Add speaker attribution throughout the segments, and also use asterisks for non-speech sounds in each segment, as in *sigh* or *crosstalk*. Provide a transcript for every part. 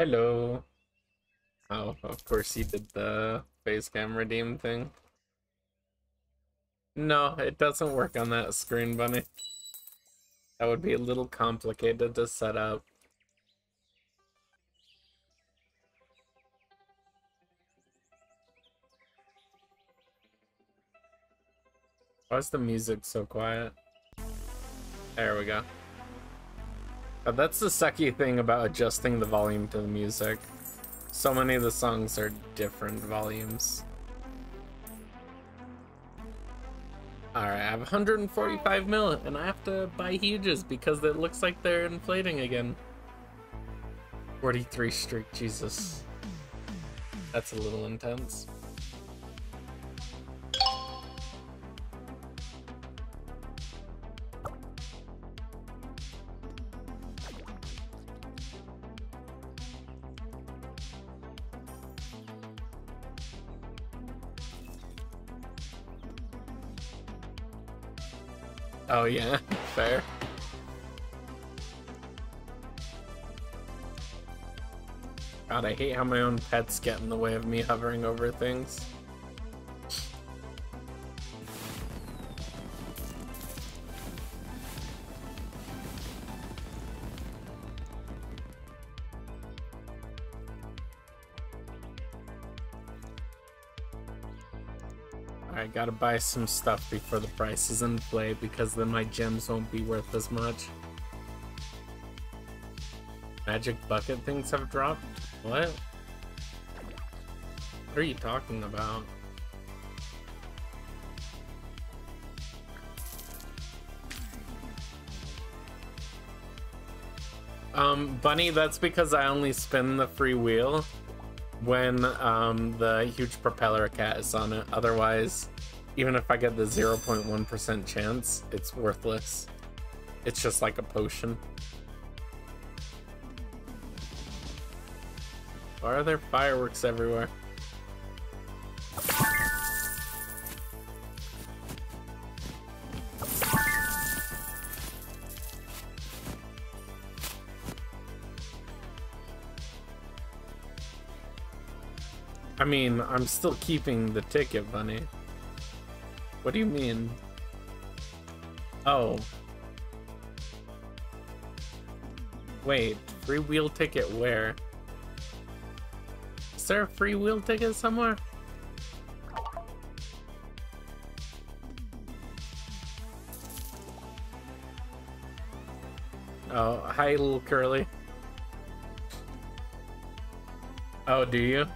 Speaker 1: Hello. Oh, of course he did the face cam redeem thing. No, it doesn't work on that screen, Bunny. That would be a little complicated to set up. Why is the music so quiet? There we go. But that's the sucky thing about adjusting the volume to the music. So many of the songs are different volumes. Alright, I have 145 mil, and I have to buy huges because it looks like they're inflating again. 43 streak, Jesus. That's a little intense. Oh yeah, fair. God, I hate how my own pets get in the way of me hovering over things. Gotta buy some stuff before the price is in play because then my gems won't be worth as much. Magic bucket things have dropped? What? What are you talking about? Um, Bunny, that's because I only spin the free wheel when um, the huge propeller cat is on it. Otherwise, even if I get the 0.1% chance, it's worthless. It's just like a potion. Why are there fireworks everywhere? I mean, I'm still keeping the ticket, Bunny. What do you mean? Oh. Wait, free wheel ticket where? Is there a free wheel ticket somewhere? Oh, hi little curly. Oh, do you?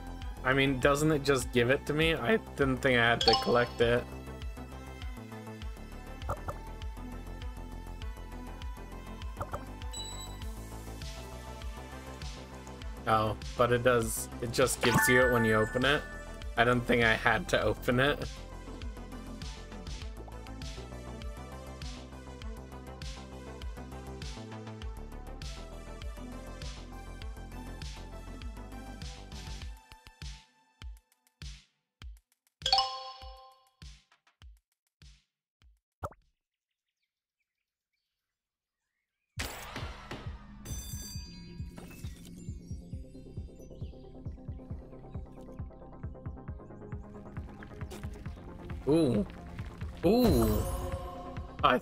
Speaker 1: I mean, doesn't it just give it to me? I didn't think I had to collect it. But it does, it just gives you it when you open it. I don't think I had to open it.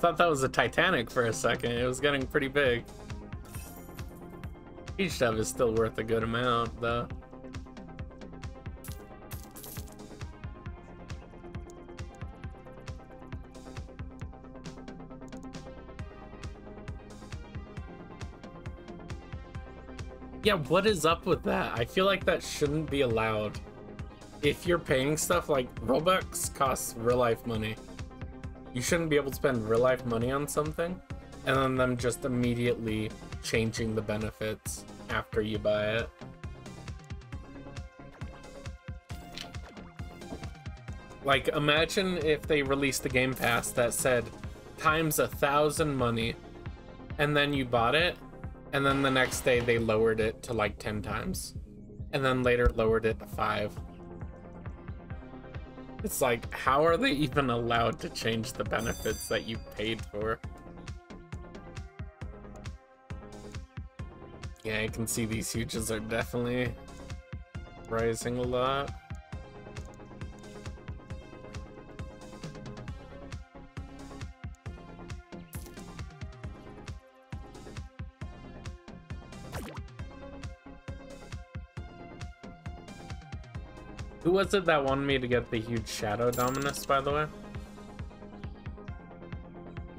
Speaker 1: Thought that was a Titanic for a second. It was getting pretty big. Each dove is still worth a good amount, though. Yeah, what is up with that? I feel like that shouldn't be allowed if you're paying stuff like Robux costs real life money. You shouldn't be able to spend real life money on something and then them just immediately changing the benefits after you buy it. Like, imagine if they released a Game Pass that said times a thousand money, and then you bought it, and then the next day they lowered it to like 10 times, and then later lowered it to five. It's like, how are they even allowed to change the benefits that you paid for? Yeah, I can see these huges are definitely rising a lot. Who was it that wanted me to get the huge Shadow Dominus, by the way?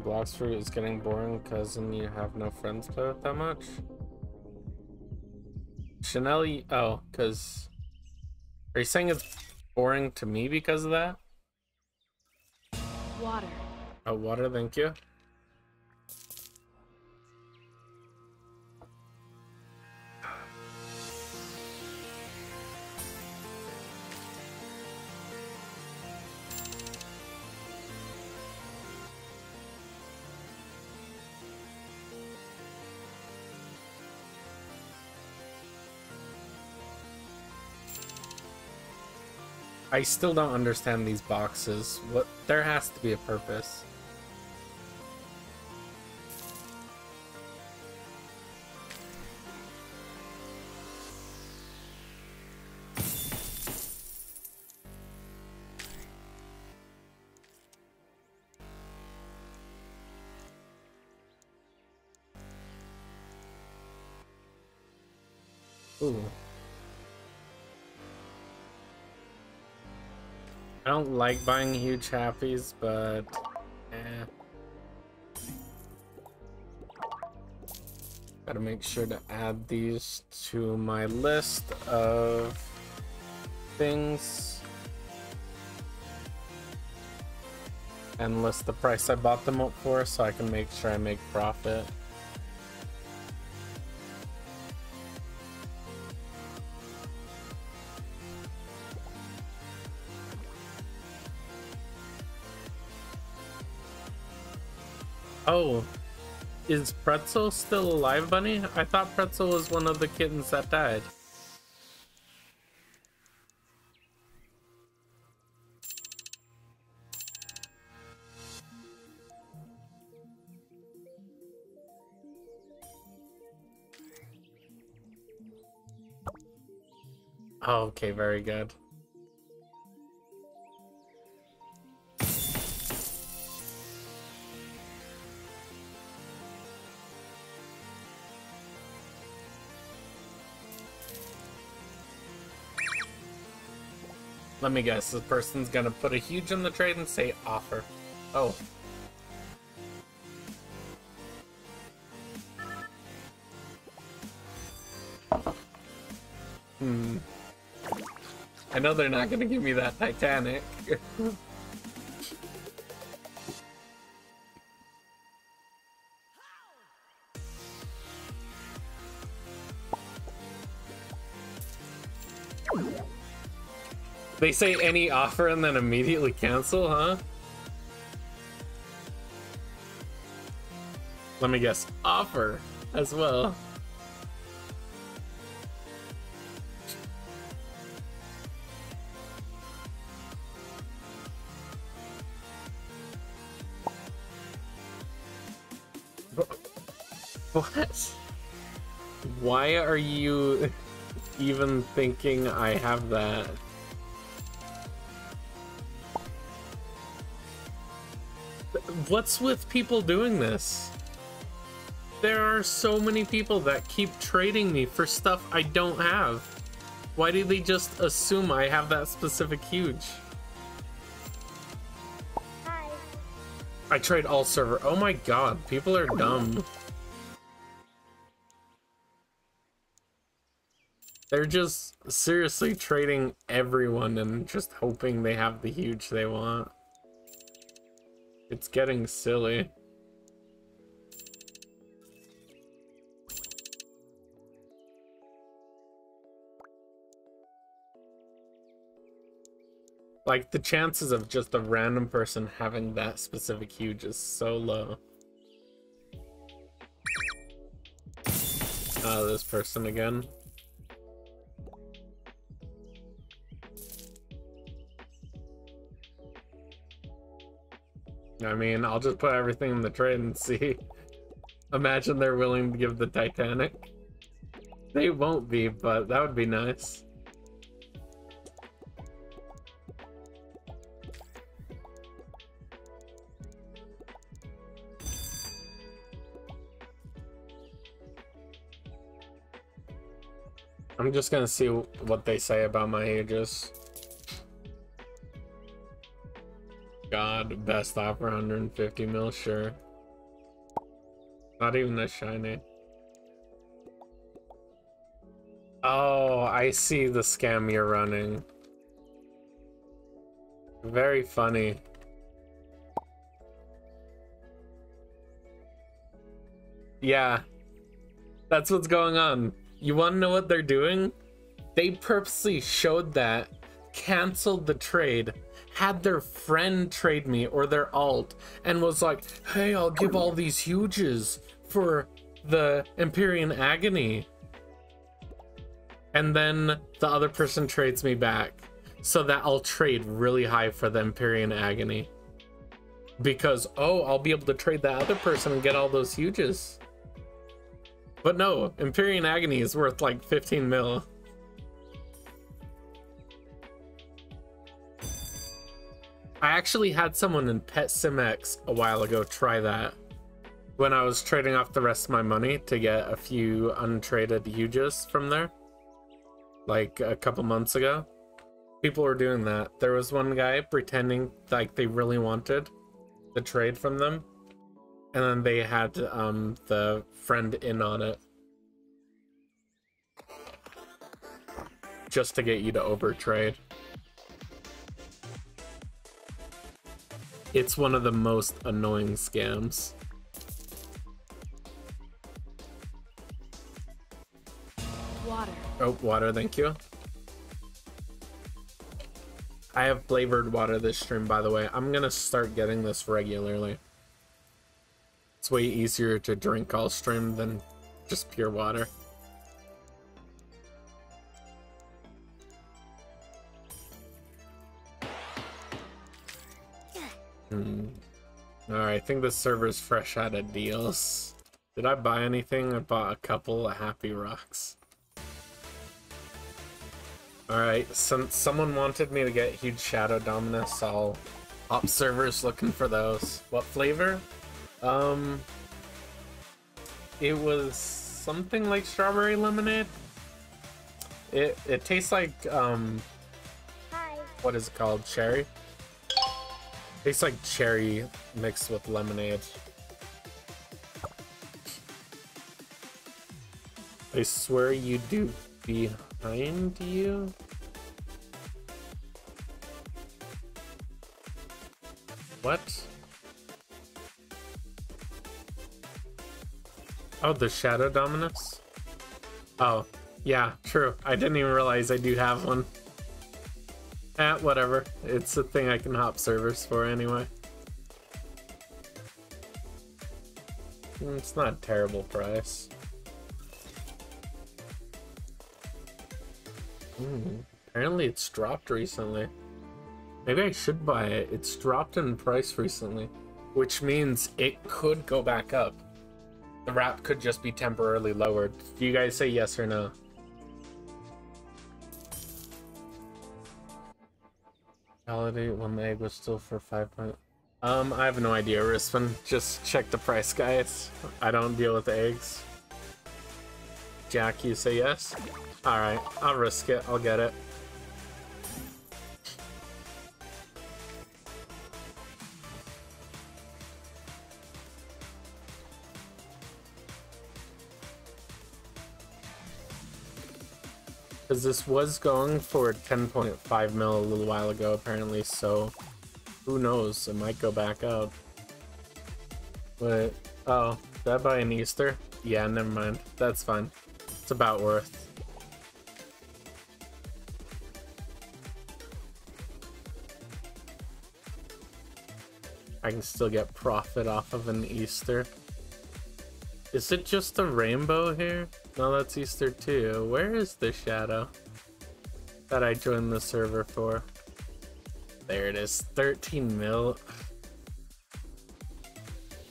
Speaker 1: Blox Fruit is getting boring because you have no friends play with that much? Chanel, oh, because... Are you saying it's boring to me because of that?
Speaker 2: Water.
Speaker 1: Oh, water, thank you. I still don't understand these boxes. What there has to be a purpose. Don't like buying huge happies, but eh. Gotta make sure to add these to my list of things. And list the price I bought them up for so I can make sure I make profit. Oh, is Pretzel still alive, Bunny? I thought Pretzel was one of the kittens that died. Oh, okay, very good. Let me guess, this person's gonna put a huge in the trade and say offer. Oh. Hmm. I know they're not gonna give me that Titanic. *laughs* They say any offer and then immediately cancel, huh? Let me guess. Offer as well. *laughs* What? Why are you even thinking I have that? What's with people doing this? There are so many people that keep trading me for stuff I don't have. Why do they just assume I have that specific huge? Hi. I trade all server. Oh my god, people are dumb. They're just seriously trading everyone and just hoping they have the huge they want. It's getting silly. Like, the chances of just a random person having that specific huge is so low. Oh, this person again. I mean, I'll just put everything in the trade and see. Imagine they're willing to give the Titanic. They won't be, but that would be nice. I'm just gonna see what they say about my ages. God, best offer 150 mil, sure. Not even a shiny. Oh, I see the scam you're running. Very funny. Yeah. That's what's going on. You want to know what they're doing? They purposely showed that, canceled the trade, had their friend trade me or their alt, and was like, hey, I'll give all these huges for the Empyrean Agony. And then the other person trades me back so that I'll trade really high for the Empyrean Agony. Because, oh, I'll be able to trade that other person and get all those huges. But no, Empyrean Agony is worth like 15 mil. I actually had someone in Pet a while ago try that. When I was trading off the rest of my money to get a few untraded huges from there. Like a couple months ago. People were doing that. There was one guy pretending like they really wanted the trade from them and then they had um, the friend in on it. Just to get you to overtrade. It's one of the most annoying scams. Water. Oh, water, thank you. I have flavored water this stream, by the way. I'm gonna start getting this regularly. It's way easier to drink all stream than just pure water. Hmm. Alright, I think the server's fresh out of deals. Did I buy anything? I bought a couple of Happy Rocks. Alright, since someone wanted me to get huge Shadow Dominus, I'll op servers looking for those. What flavor? Um, it was something like strawberry lemonade. It it tastes like um, Hi. what is it called? Cherry. Tastes like cherry mixed with lemonade. I swear you do behind you. What? Oh, the Shadow Dominus? Oh, yeah, true. I didn't even realize I do have one. Eh, whatever. It's a thing I can hop servers for anyway. Hmm, it's not terrible price. Hmm, apparently it's dropped recently. Maybe I should buy it. It's dropped in price recently, which means it could go back up. The RAP could just be temporarily lowered. Do you guys say yes or no? When the egg was still for five point. Um, I have no idea, Rispin. Just check the price, guys. I don't deal with eggs. Jack, you say yes? Alright, I'll risk it. I'll get it. Because this was going for 10.5 mil a little while ago, apparently, so who knows? It might go back up. But, oh, did I buy an Easter? Yeah, never mind. That's fine. It's about worth. I can still get profit off of an Easter. Is it just the rainbow here? No, that's Easter too. Where is the shadow that I joined the server for? There it is, 13 mil.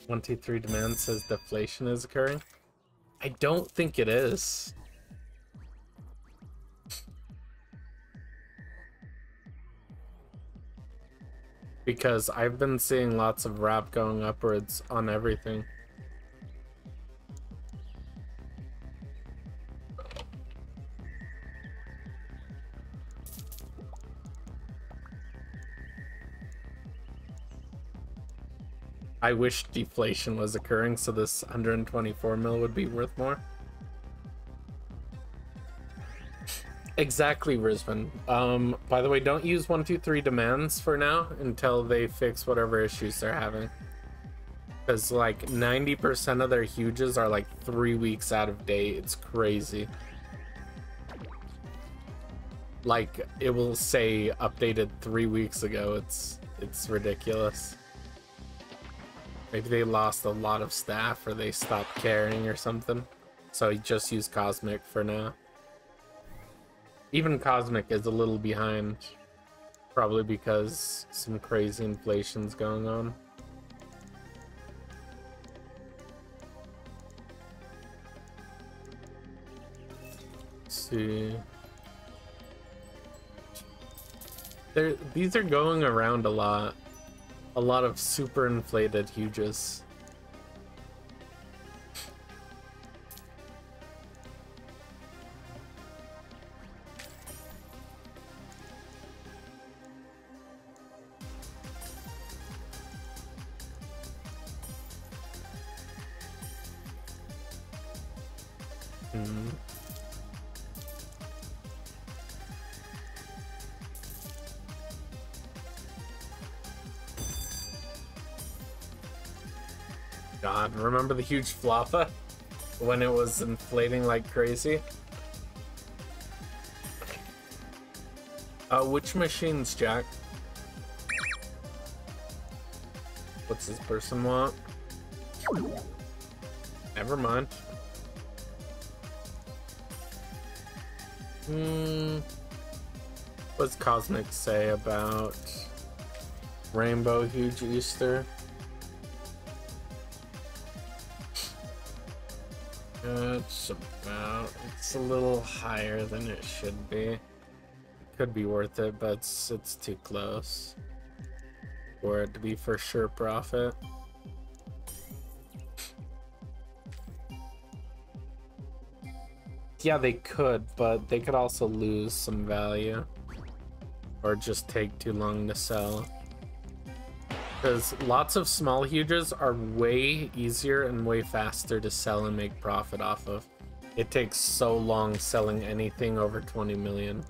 Speaker 1: 123 demand says deflation is occurring. I don't think it is. Because I've been seeing lots of rap going upwards on everything. I wish deflation was occurring so this 124 mil would be worth more. Exactly, Risbon. Um, by the way, don't use 123 demands for now until they fix whatever issues they're having. Because, like, 90% of their huges are, like, three weeks out of date. It's crazy. Like, it will say updated three weeks ago. It's, it's ridiculous. Maybe they lost a lot of staff or they stopped caring or something. So I just use Cosmic for now. Even Cosmic is a little behind. Probably because some crazy inflation's going on. Let's see. They're, these are going around a lot a lot of super inflated huges. Huge floppa when it was inflating like crazy? Uh, which machines, Jack? What's this person want? Never mind. Hmm. What's Cosmic say about Rainbow Huge Easter? It's about, it's a little higher than it should be. Could be worth it, but it's, it's too close for it to be for sure profit. Yeah, they could, but they could also lose some value. Or just take too long to sell. Because lots of small huges are way easier and way faster to sell and make profit off of. It takes so long selling anything over 20 million.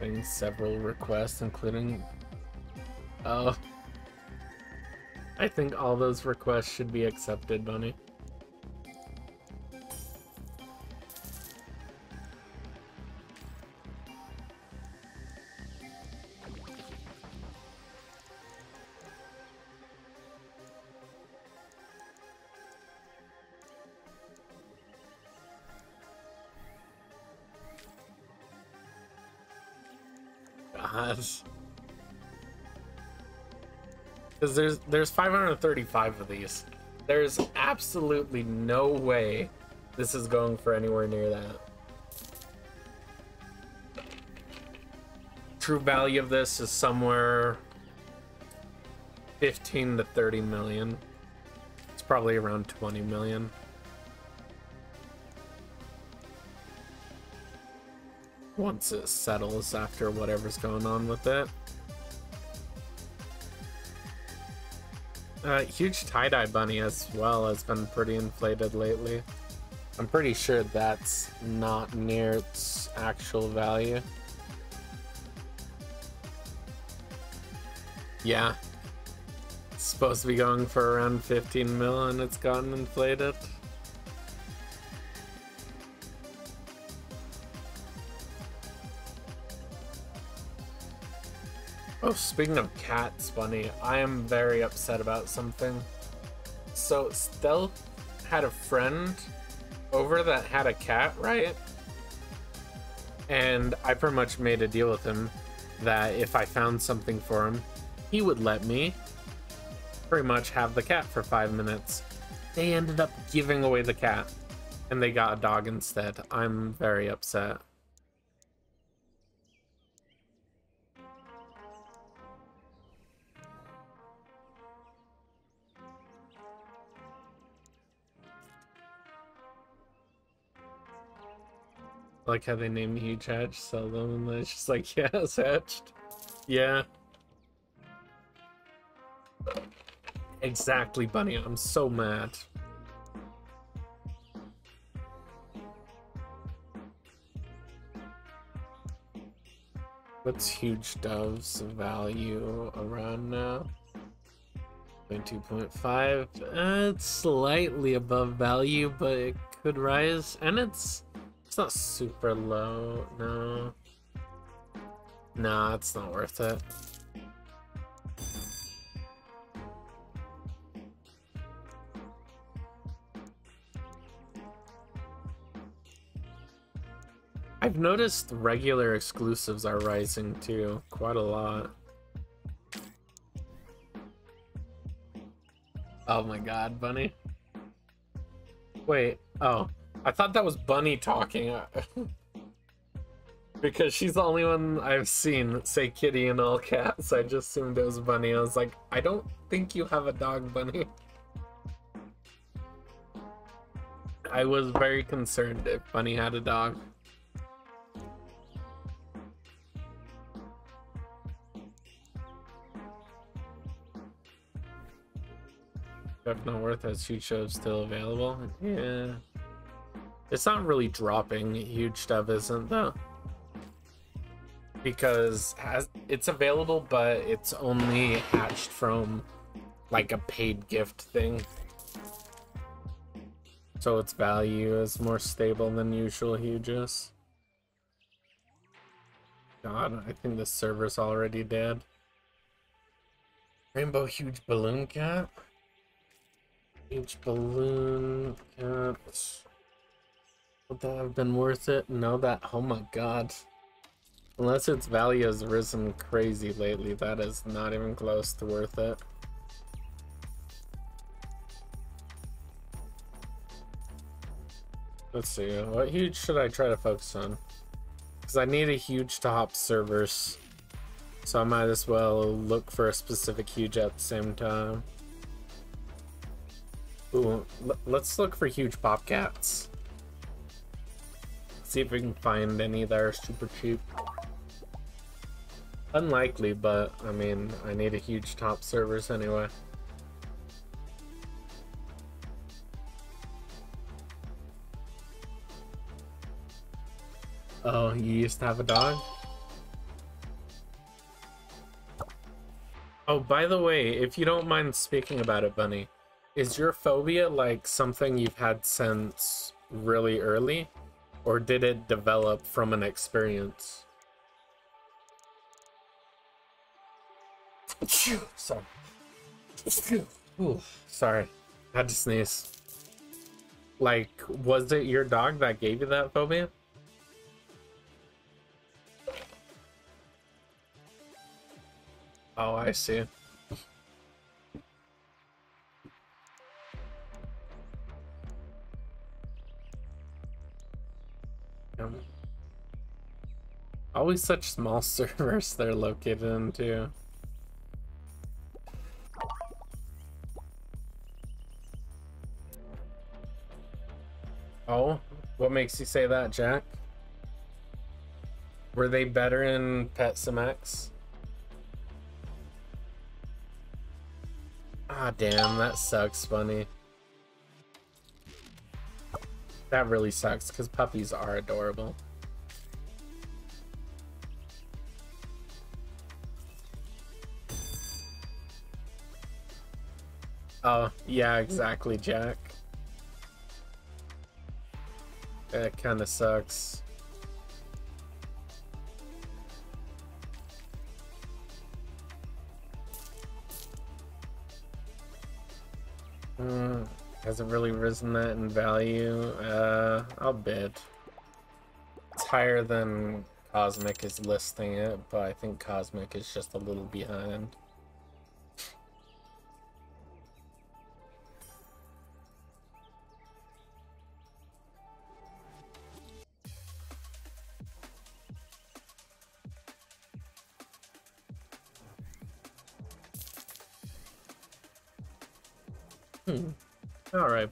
Speaker 1: Getting several requests, including... Oh. I think all those requests should be accepted, Bunny. Because there's there's 535 of these. There's absolutely no way this is going for anywhere near that. True value of this is somewhere 15 to 30 million. It's probably around 20 million. Once it settles after whatever's going on with it. Uh, huge tie-dye bunny as well has been pretty inflated lately. I'm pretty sure that's not near its actual value. Yeah. It's supposed to be going for around 15 mil and it's gotten inflated. Speaking of cats, Bunny, I am very upset about something. So, Stealth had a friend over that had a cat, right? And I pretty much made a deal with him that if I found something for him, he would let me pretty much have the cat for five minutes. They ended up giving away the cat. And they got a dog instead. I'm very upset. Like how they name huge hatch, sell them, and it's just like, *laughs* yeah, it's hatched. Yeah. Exactly, Bunny. I'm so mad. What's huge doves value around now? 2.5. Uh, it's slightly above value, but it could rise. And it's it's not super low, no. Nah, it's not worth it. I've noticed regular exclusives are rising too, quite a lot. Oh my god, Bunny. Wait, oh. I thought that was Bunny talking. Uh, *laughs* because she's the only one I've seen say kitty in all caps. I just assumed it was Bunny. I was like, I don't think you have a dog, Bunny. I was very concerned if Bunny had a dog. Not worth as huge show still available. Yeah. It's not really dropping. Huge stuff isn't though. Because has, it's available, but it's only hatched from like a paid gift thing. So its value is more stable than usual huges. God, I think the server's already dead. Rainbow huge balloon cat? Huge balloon cat. Would that have been worth it? No, that... Oh my god. Unless its value has risen crazy lately, that is not even close to worth it. Let's see, what huge should I try to focus on? Because I need a huge to hop servers. So I might as well look for a specific huge at the same time. Ooh, let's look for huge popcats see if we can find any that are super cheap. Unlikely, but I mean, I need a huge top servers anyway. Oh, you used to have a dog? Oh, by the way, if you don't mind speaking about it, Bunny, is your phobia like something you've had since really early? Or did it develop from an experience? Sorry. Ooh, sorry. I had to sneeze. Like, was it your dog that gave you that phobia? Oh, I see. Um, always such small *laughs* servers they're located in too. Oh, what makes you say that, Jack? Were they better in PetSim Ah, damn, that sucks, Bunny. That really sucks, because puppies are adorable. Oh, yeah, exactly, Jack. That kind of sucks. Mm. Hmm. Hasn't really risen that in value. Uh, I'll bid. It's higher than Cosmic is listing it, but I think Cosmic is just a little behind.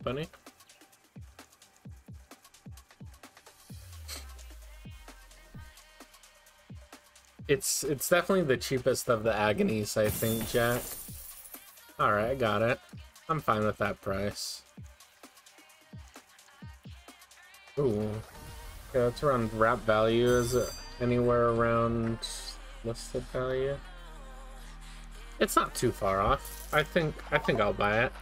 Speaker 1: Bunny. It's it's definitely the cheapest of the agonies, I think, Jack. Alright, I got it. I'm fine with that price. Ooh. Yeah, it's around RAP value. Is it anywhere around listed value? It's not too far off. I think I think I'll buy it.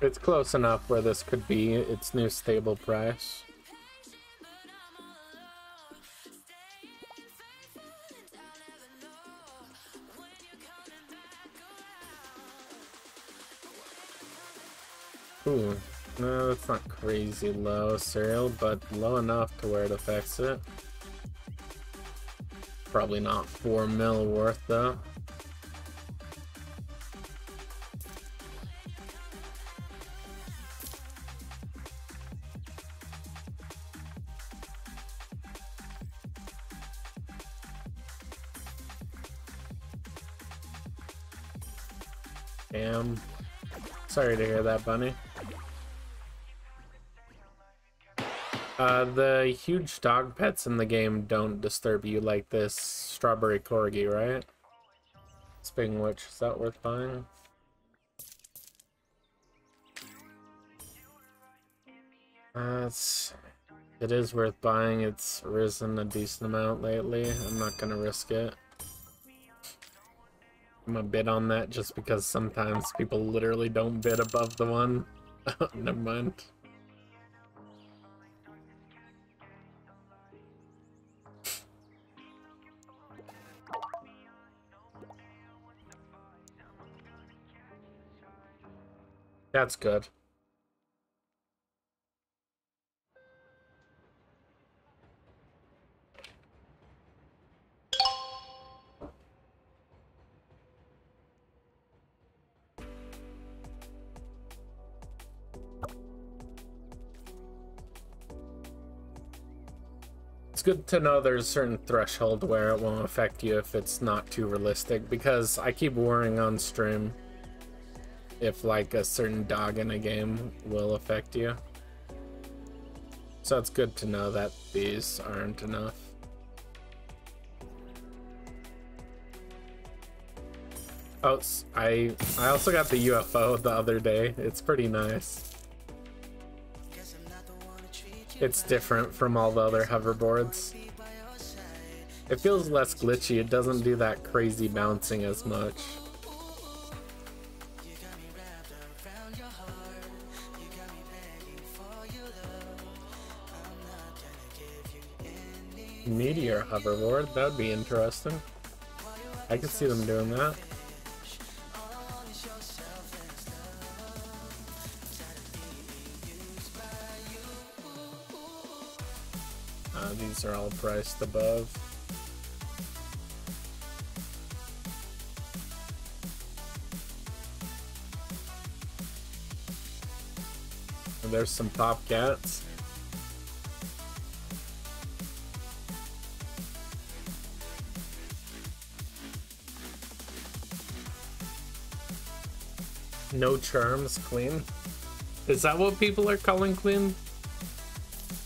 Speaker 1: It's close enough where this could be its new stable price. Ooh, no, it's not crazy low, cereal, but low enough to where it affects it. Probably not 4 mil worth though. Sorry to hear that, Bunny. Uh, the huge dog pets in the game don't disturb you like this strawberry corgi, right? Speaking which, is that worth buying? Uh, it's, it is worth buying. It's risen a decent amount lately. I'm not gonna risk it. I'm bid on that just because sometimes people literally don't bid above the one. *laughs* Oh, never mind. That's good. Good to know there's a certain threshold where it won't affect you if it's not too realistic, because I keep worrying on stream if like a certain dog in a game will affect you. So it's good to know that these aren't enough. Oh, I I also got the UFO the other day. It's pretty nice. It's different from all the other hoverboards. It feels less glitchy. It doesn't do that crazy bouncing as much. Meteor hoverboard, that would be interesting. I could see them doing that. Are all priced above. And there's some Top Cats. no charms clean. Is that what people are calling clean?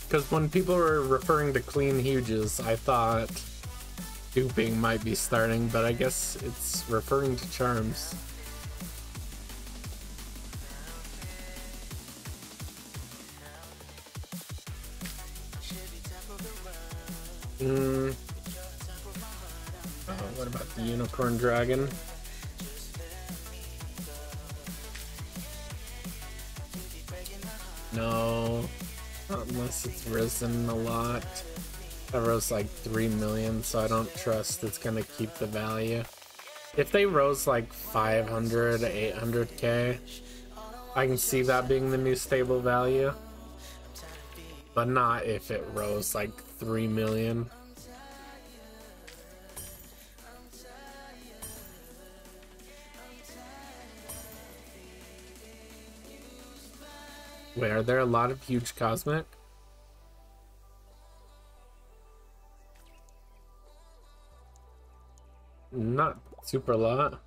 Speaker 1: Because when people were referring to clean huges, I thought duping might be starting, but I guess it's referring to charms. Oh, what about the unicorn dragon? No. Unless it's risen a lot. That rose like 3 million, so I don't trust it's gonna keep the value. If they rose like 500, 800k, I can see that being the new stable value. But not if it rose like 3 million. Wait, are there a lot of huge cosmic? Not super lot.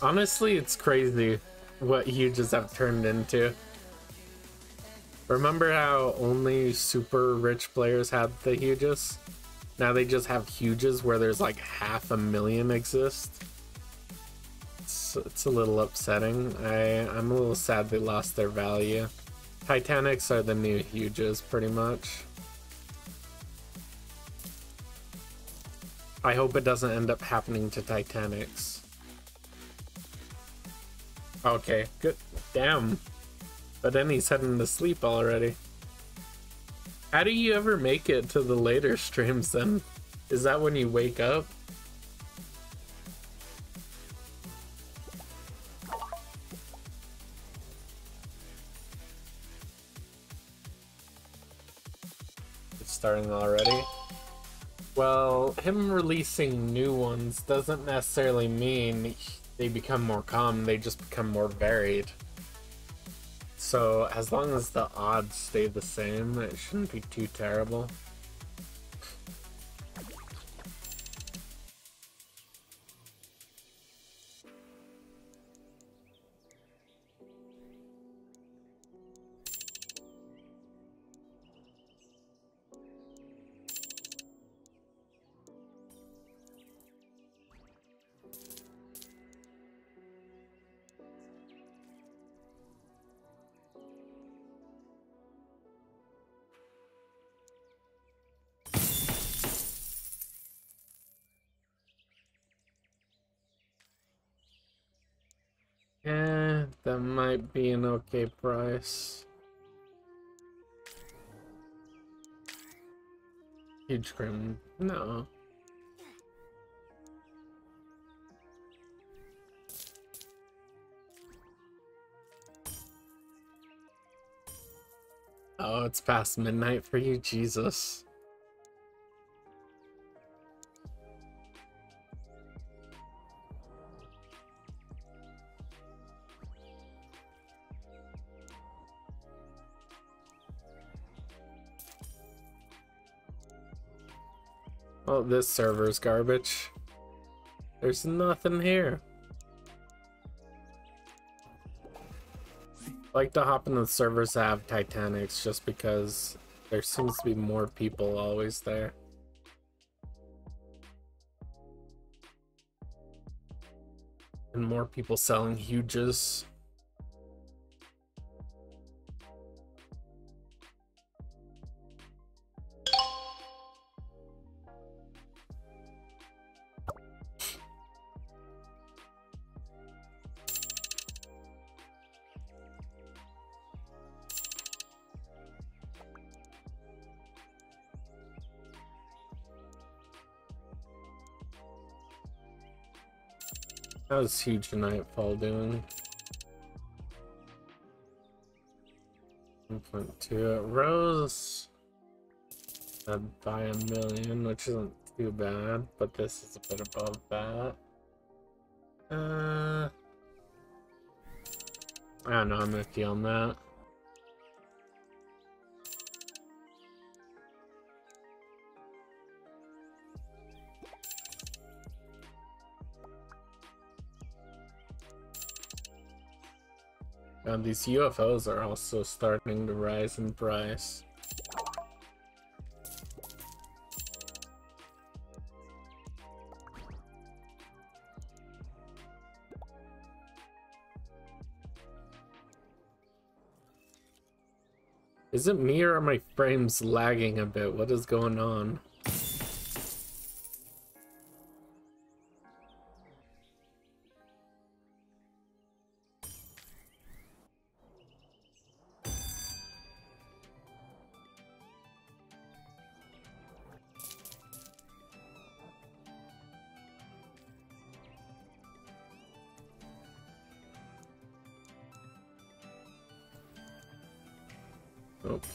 Speaker 1: Honestly, it's crazy what huges have turned into. Remember how only super rich players had the huges? Now they just have huges where there's like half a million exist. It's, a little upsetting. I, I'm a little sad they lost their value. Titanics are the new huges, pretty much. I hope it doesn't end up happening to Titanics. Okay, good. Damn. But then he's heading to sleep already. How do you ever make it to the later *laughs* streams then? Is that when you wake up? Starting already? Well, him releasing new ones doesn't necessarily mean they become more common, they just become more varied. So as long as the odds stay the same, it shouldn't be too terrible. Eh, that might be an okay price. Huge Grim, no. Oh, it's past midnight for you, Jesus. Oh, this server's garbage. There's nothing here. I like to hop into the servers that have Titanics just because there seems to be more people always there. And more people selling huges. How's Huge Nightfall doing? 1.2 Rose. I'd buy a million, which isn't too bad, but this is a bit above that. Uh, I don't know, I'm iffy on that. These UFOs are also starting to rise in price. Is it me or are my frames lagging a bit? What is going on?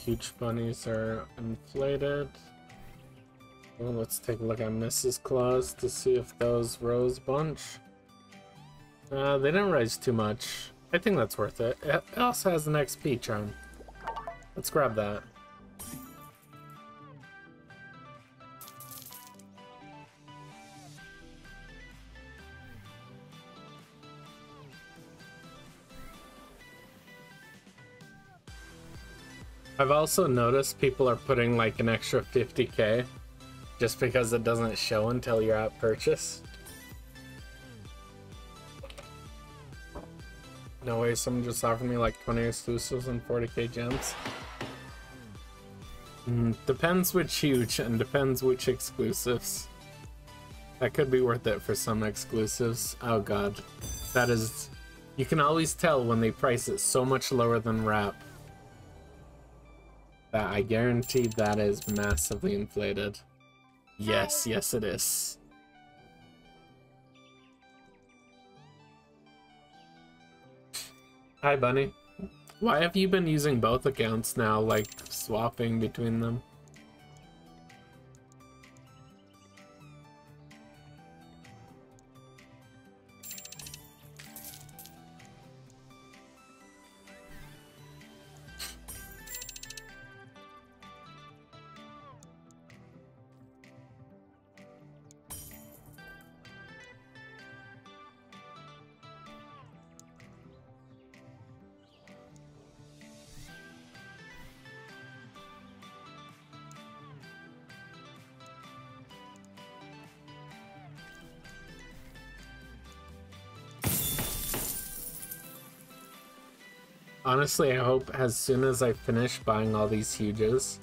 Speaker 1: Peach bunnies are inflated. Well, let's take a look at Mrs. Claus to see if those rose bunch. Uh, they didn't rise too much. I think that's worth it. It also has an XP charm. Let's grab that. I've also noticed people are putting like an extra 50k just because it doesn't show until you're at purchase. No way, someone just offered me like 20 exclusives and 40k gems. Mm, depends which huge and depends which exclusives. That could be worth it for some exclusives. Oh god. That is... You can always tell when they price it so much lower than RAP. That I guarantee that is massively inflated. Yes, yes it is. Hi, Bunny. Why have you been using both accounts now, like swapping between them? Honestly, I hope as soon as I finish buying all these huges,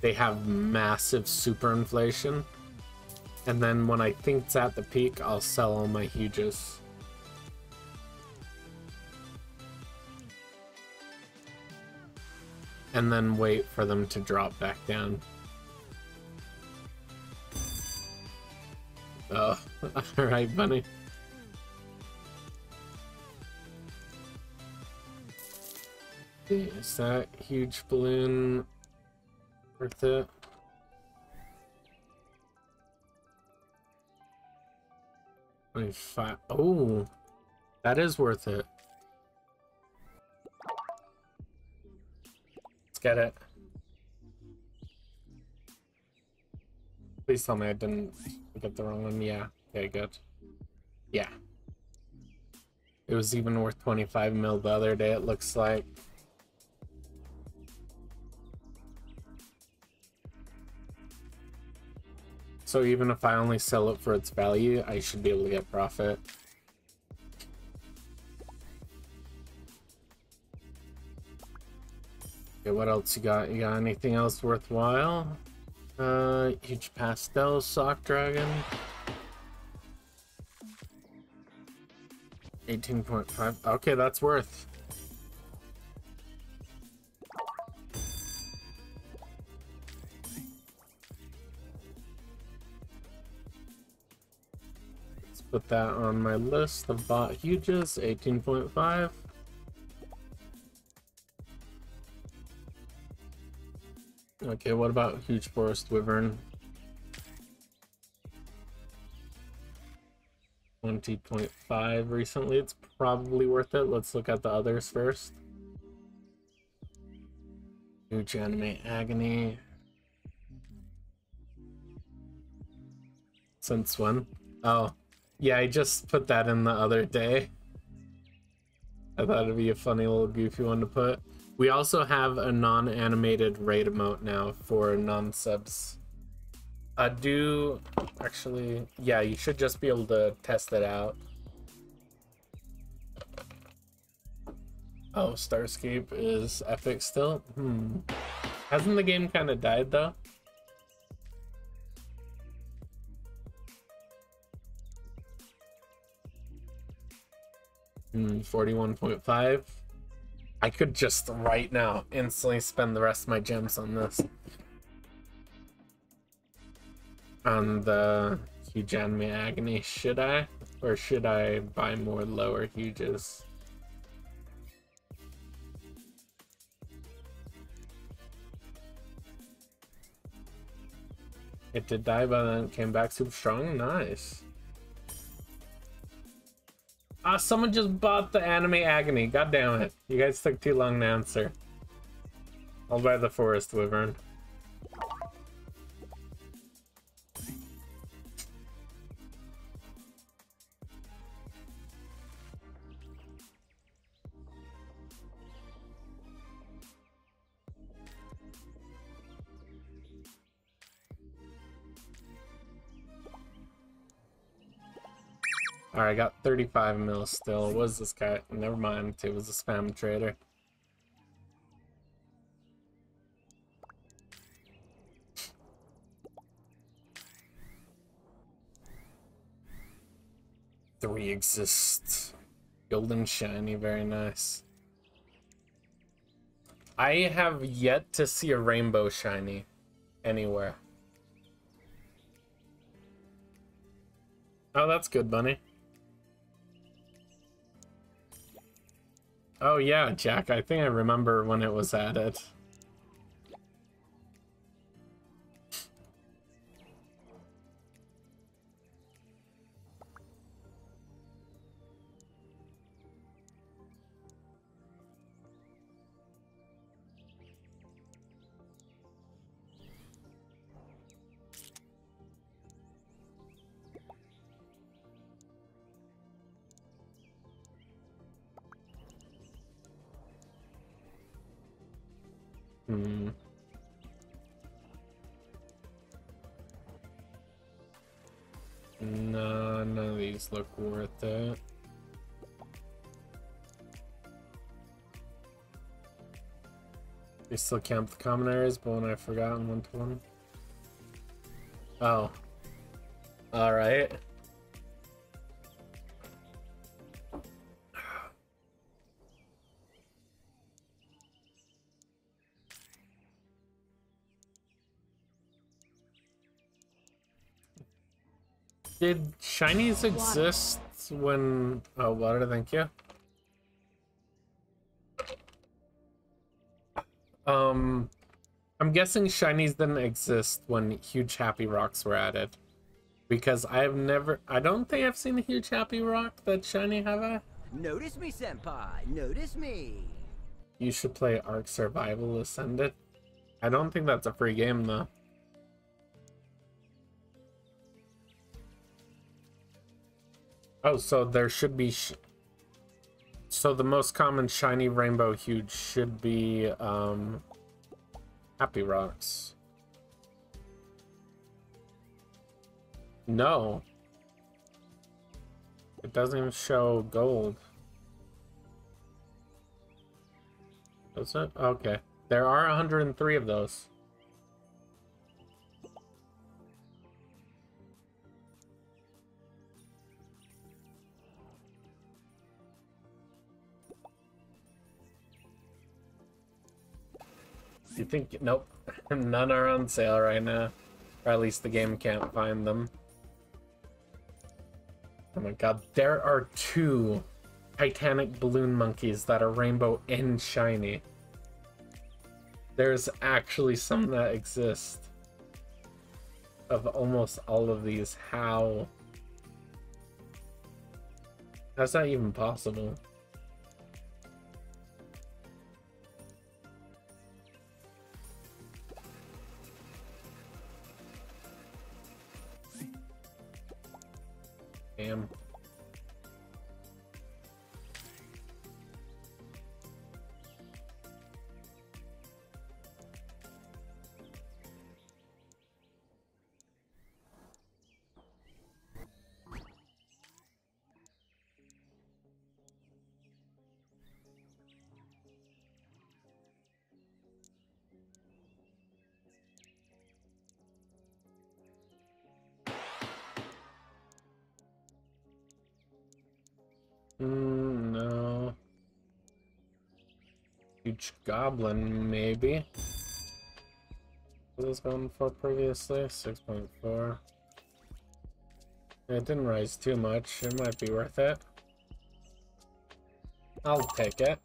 Speaker 1: they have mm-hmm. massive super inflation. And then when I think it's at the peak, I'll sell all my huges. And then wait for them to drop back down. Oh, *laughs* alright, bunny. Is that huge balloon worth it? Twenty-five. Oh, that is worth it. Let's get it. Please tell me I didn't get the wrong one. Yeah. Okay, good. Yeah. It was even worth 25 mil the other day, it looks like. So even if I only sell it for its value, I should be able to get profit. Okay, what else you got? You got anything else worthwhile? Uh, huge pastel sock dragon. 18.5. Okay, that's worth. Put that on my list of bought huges, 18.5. Okay, what about huge forest wyvern? 20.5 recently. It's probably worth it. Let's look at the others first. Huge anime agony. Since when? Oh, yeah, I just put that in the other day. I thought it'd be a funny little goofy one to put. We also have a non-animated raid emote now for non-subs. I do actually, yeah, you should just be able to test it out. Oh, Starscape is epic still? Hmm. Hasn't the game kind of died though? Mm, 41.5. I could just right now instantly spend the rest of my gems on this. On the huge anime agony, should I? Or should I buy more lower huges? It did die, but then came back super strong. Nice. Ah, uh, someone just bought the anime agony. God damn it. You guys took too long to answer. I'll buy the forest wyvern. Alright, I got 35 mil still. What is this guy? Never mind, it was a spam trader. Three exist. Golden shiny, very nice. I have yet to see a rainbow shiny anywhere. Oh, that's good, Bunny. Oh yeah, Jack, I think I remember when it was added. Hmm. No, none of these look worth it. They still count the common areas, but when I forgot one to one. Oh. Alright. Did shinies exist when... Oh, water, thank you. Um, I'm guessing shinies didn't exist when huge happy rocks were added. Because I've never... I don't think I've seen a huge happy rock that shiny, have I?
Speaker 2: Notice me, Senpai. Notice me.
Speaker 1: You should play Ark Survival Ascended. I don't think that's a free game, though. Oh, so there should be... so the most common shiny rainbow huge should be um, Happy Rocks. No. It doesn't even show gold. Does it? Okay. There are 103 of those. You think, nope, *laughs* none are on sale right now. Or at least the game can't find them. Oh my god, there are two Titanic balloon monkeys that are rainbow and shiny. There's actually some that exist. Of almost all of these. How? How's that even possible? Damn. Goblin, maybe. What was going for previously? 6.4. It didn't rise too much. It might be worth it. I'll take it.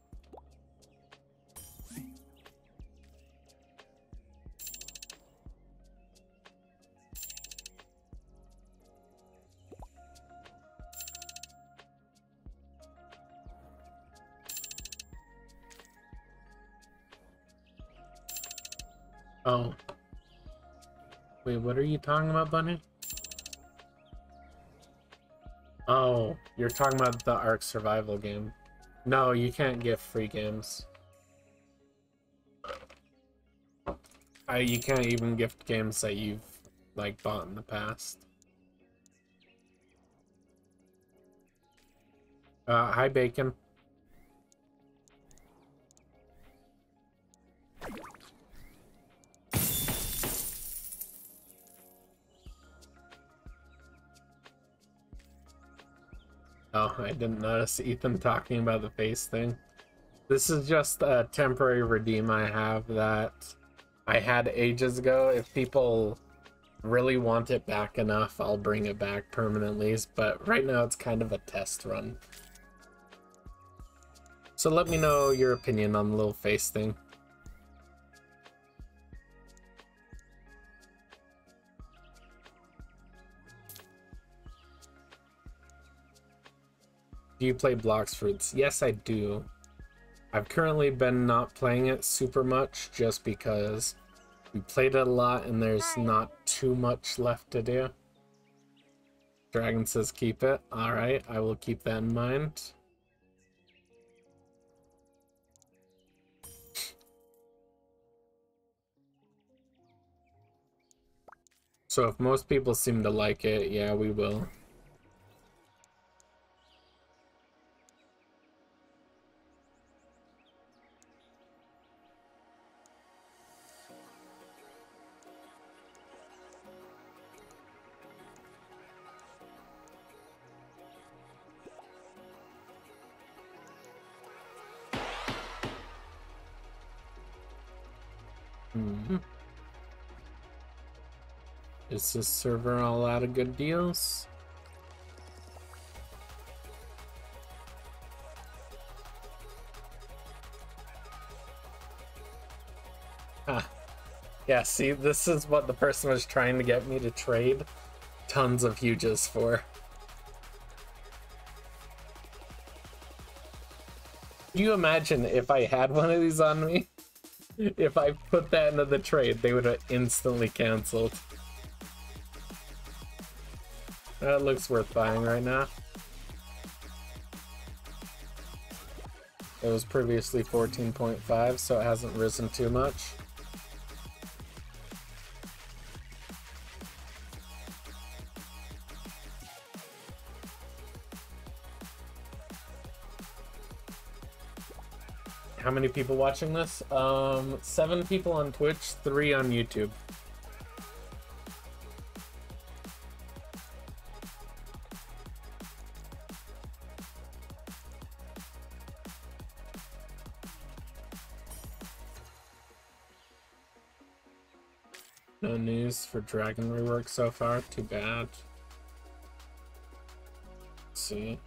Speaker 1: Oh. Wait, what are you talking about, Bunny? Oh, you're talking about the Ark Survival game. No, you can't get free games. I, you can't even gift games that you've, like, bought in the past. Uh, hi, Bacon. I didn't notice Ethan talking about the face thing. This is just a temporary redeem I have that I had ages ago. If people really want it back enough, I'll bring it back permanently. But right now it's kind of a test run. So let me know your opinion on the little face thing. Do you play Blox Fruits? Yes, I do. I've currently been not playing it super much just because we played it a lot and there's not too much left to do. Dragon says keep it. Alright, I will keep that in mind. So if most people seem to like it, yeah, we will. Is this server a lot of good deals? Ah. Yeah, see, this is what the person was trying to get me to trade tons of huges for. Do you imagine if I had one of these on me? *laughs* If I put that into the trade, they would have instantly canceled. That looks worth buying right now. It was previously 14.5, so it hasn't risen too much. How many people watching this? Um, seven people on Twitch, three on YouTube. For Dragon rework so far. Too bad. Let's see.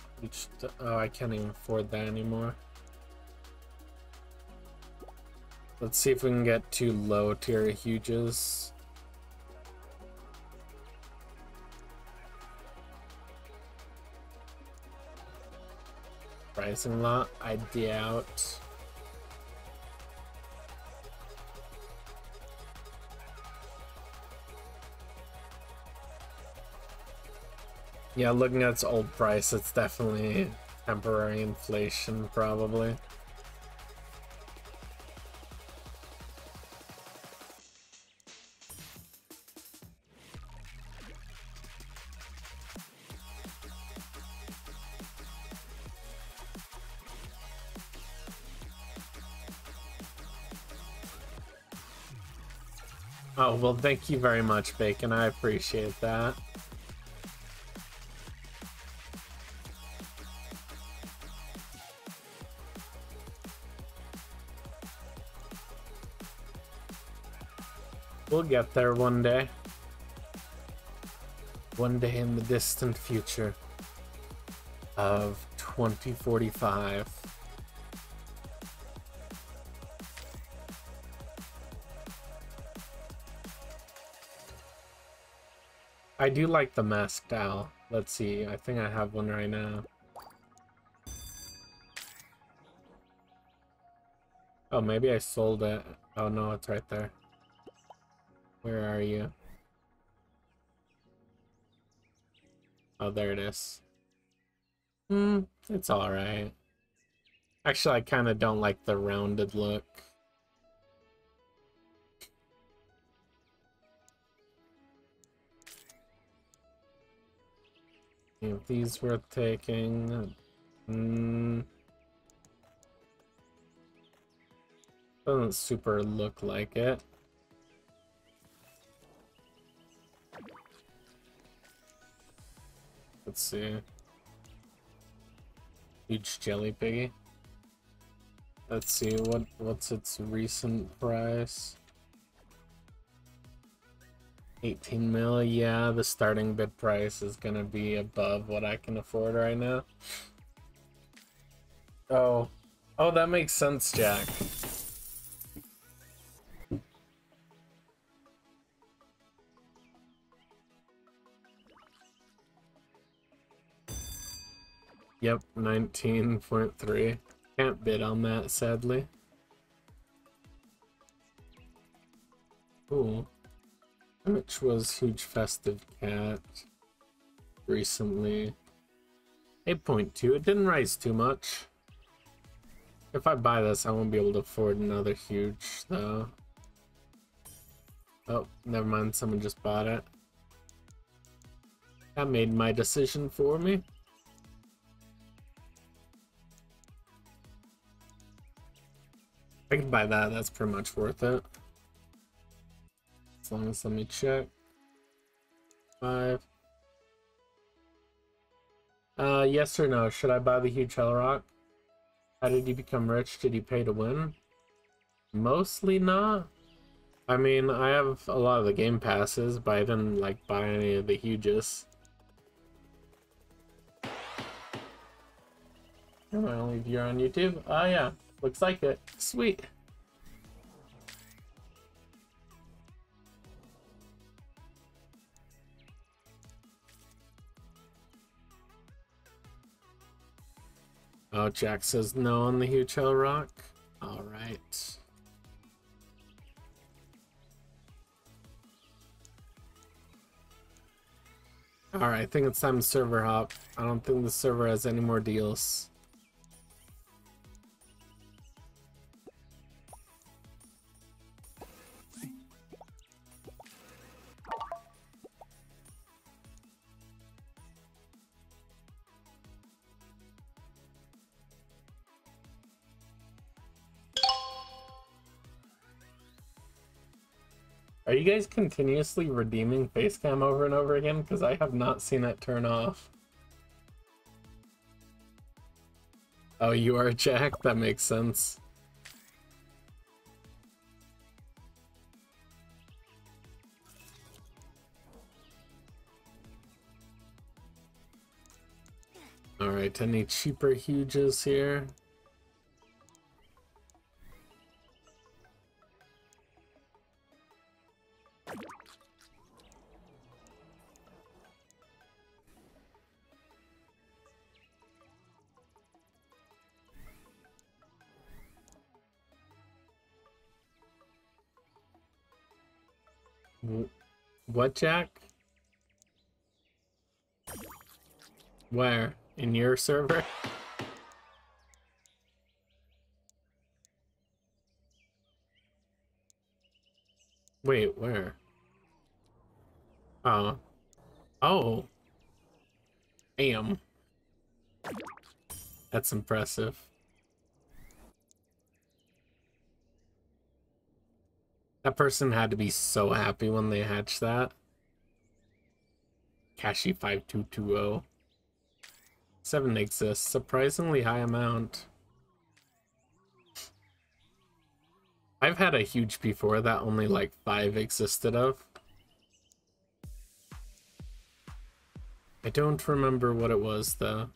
Speaker 1: Oh, I can't even afford that anymore. Let's see if we can get two low tier huges. Rising lot, I doubt. Yeah, looking at its old price, it's definitely temporary inflation, probably. Oh, well, thank you very much, Bacon. I appreciate that. Get there one day. One day in the distant future of 2045. I do like the masked owl. Let's see, I think I have one right now. Oh, maybe I sold it. Oh no, it's right there. Where are you? Oh, there it is. Hmm, it's alright. Actually, I kind of don't like the rounded look. If these worth taking. Hmm. Doesn't super look like it. Let's see. Huge jelly piggy. Let's see what what's its recent price. 18 mil, yeah, the starting bid price is gonna be above what I can afford right now. Oh. Oh, that makes sense, Jack. Yep, 19.3. Can't bid on that, sadly. Cool. How much was Huge Festive Cat recently? 8.2. It didn't rise too much. If I buy this, I won't be able to afford another huge, though. Oh, never mind. Someone just bought it. That made my decision for me. I can buy that, that's pretty much worth it. As long as let me check. Five. Uh, yes or no? Should I buy the huge Hellrock? How did he become rich? Did he pay to win? Mostly not. I mean, I have a lot of the game passes, but I didn't like buy any of the huges. Am I only viewer on YouTube? Oh yeah, Looks like it. Sweet. Oh, Jack says no on the huge Hellrock. All right. All right, I think it's time to server hop. I don't think the server has any more deals. Are you guys continuously redeeming facecam over and over again? Because I have not seen it turn off. Oh, you are Jack? That makes sense. Alright, any cheaper huges here? What, Jack? Where? In your server? Wait, where? Oh. Oh. Damn. That's impressive. That person had to be so happy when they hatched that. Kashi 5220. Seven exists. Surprisingly high amount. I've had a huge before that only like five existed of. I don't remember what it was though.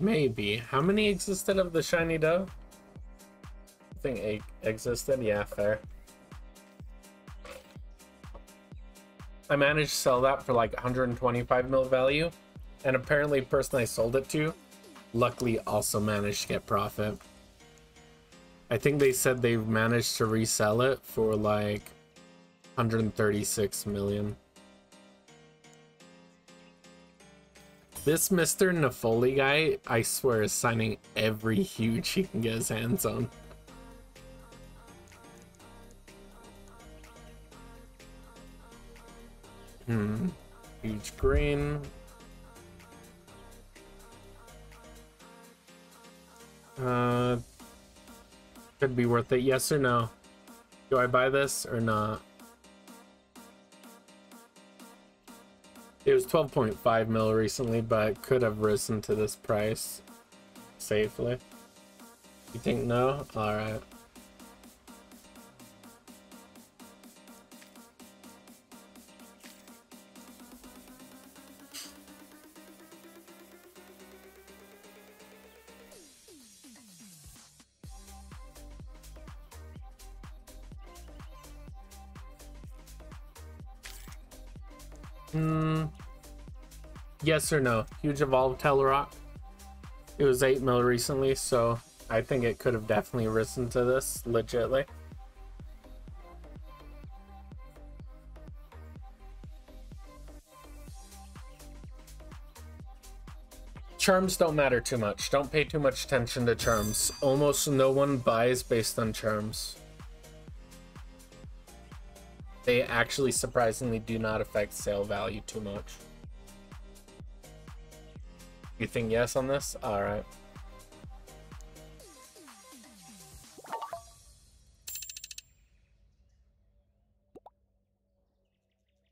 Speaker 1: Maybe. How many existed of the shiny doe? I think eight existed. Yeah, fair. I managed to sell that for like 125 mil value, and apparently the person I sold it to luckily also managed to get profit. I think they said they managed to resell it for like 136 million. This Mr. Nefoli guy, I swear, is signing every huge he can get his hands on. Hmm. Huge green. Uh, could be worth it. Yes or no? Do I buy this or not? It was 12.5 mil recently, but could have risen to this price safely. You think no? Alright. Yes or no? Huge evolved Telerock. It was 8 mil recently, so I think it could have definitely risen to this, legitly. Charms don't matter too much. Don't pay too much attention to charms. Almost no one buys based on charms. They actually surprisingly do not affect sale value too much. You think yes on this? Alright.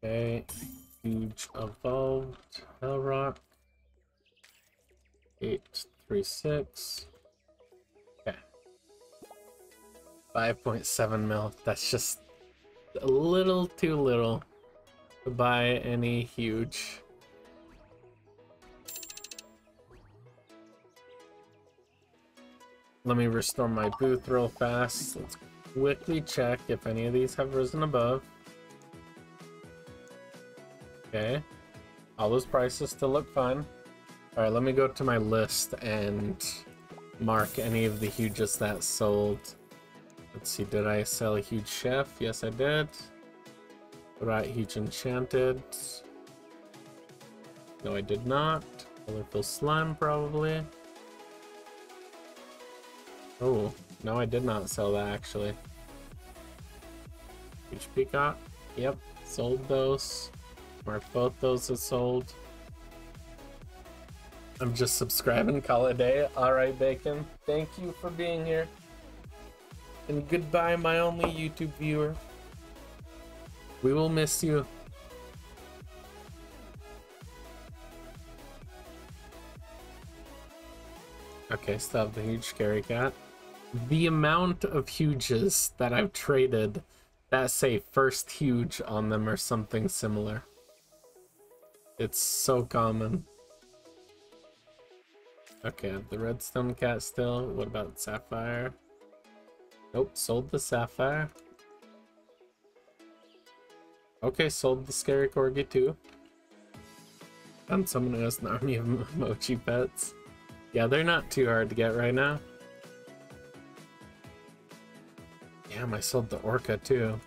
Speaker 1: Okay, huge evolved Hellrock. 836. Okay. 5.7 mil. That's just a little too little to buy any huge. Let me restore my booth real fast. Let's quickly check if any of these have risen above. Okay. All those prices still look fine. Alright, let me go to my list and mark any of the huges that sold. Let's see, did I sell a huge chef? Yes, I did. Right, huge enchanted. No, I did not. Colorful slime, probably. Oh, no, I did not sell that, actually. Huge peacock. Yep, sold those. Mark both those as sold. I'm just subscribing, call it a day. Alright, Bacon. Thank you for being here. And goodbye, my only YouTube viewer. We will miss you. Okay, still have the huge scary cat. The amount of huges that I've traded that say first huge on them or something similar. It's so common. Okay, the redstone cat still. What about sapphire? Nope, sold the sapphire. Okay, sold the scary corgi too. Found someone who has an army of *laughs* mochi pets. Yeah, they're not too hard to get right now. Damn, I sold the orca too.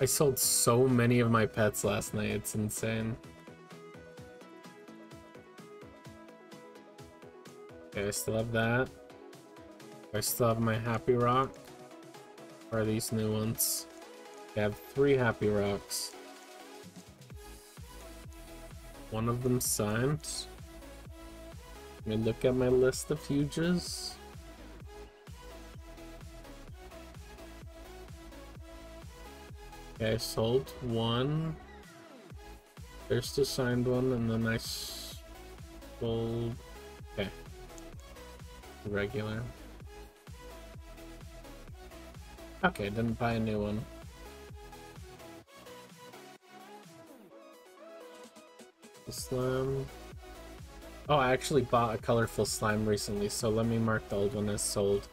Speaker 1: I sold so many of my pets last night, it's insane. Okay, I still have that. I still have my Happy Rock. Or are these new ones? I have three Happy Rocks. One of them signed. Let me look at my list of huges. Okay, sold one. There's the signed one, and then I sold... Okay. Regular. Okay, didn't buy a new one. The slime. Oh, I actually bought a colorful slime recently, so let me mark the old one as sold.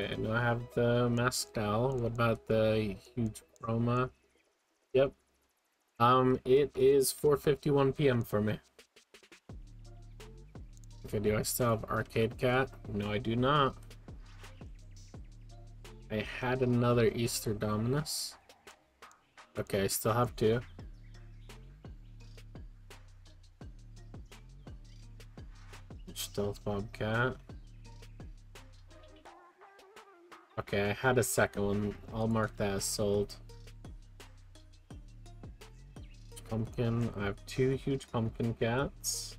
Speaker 1: Okay, now I have the Mascal. What about the huge Chroma? Yep. Um, it is 4.51 p.m. for me. Okay, do I still have Arcade Cat? No, I do not. I had another Easter Dominus. Okay, I still have two. Stealth Bobcat. Okay, I had a second one. I'll mark that as sold. Pumpkin. I have two huge pumpkin cats.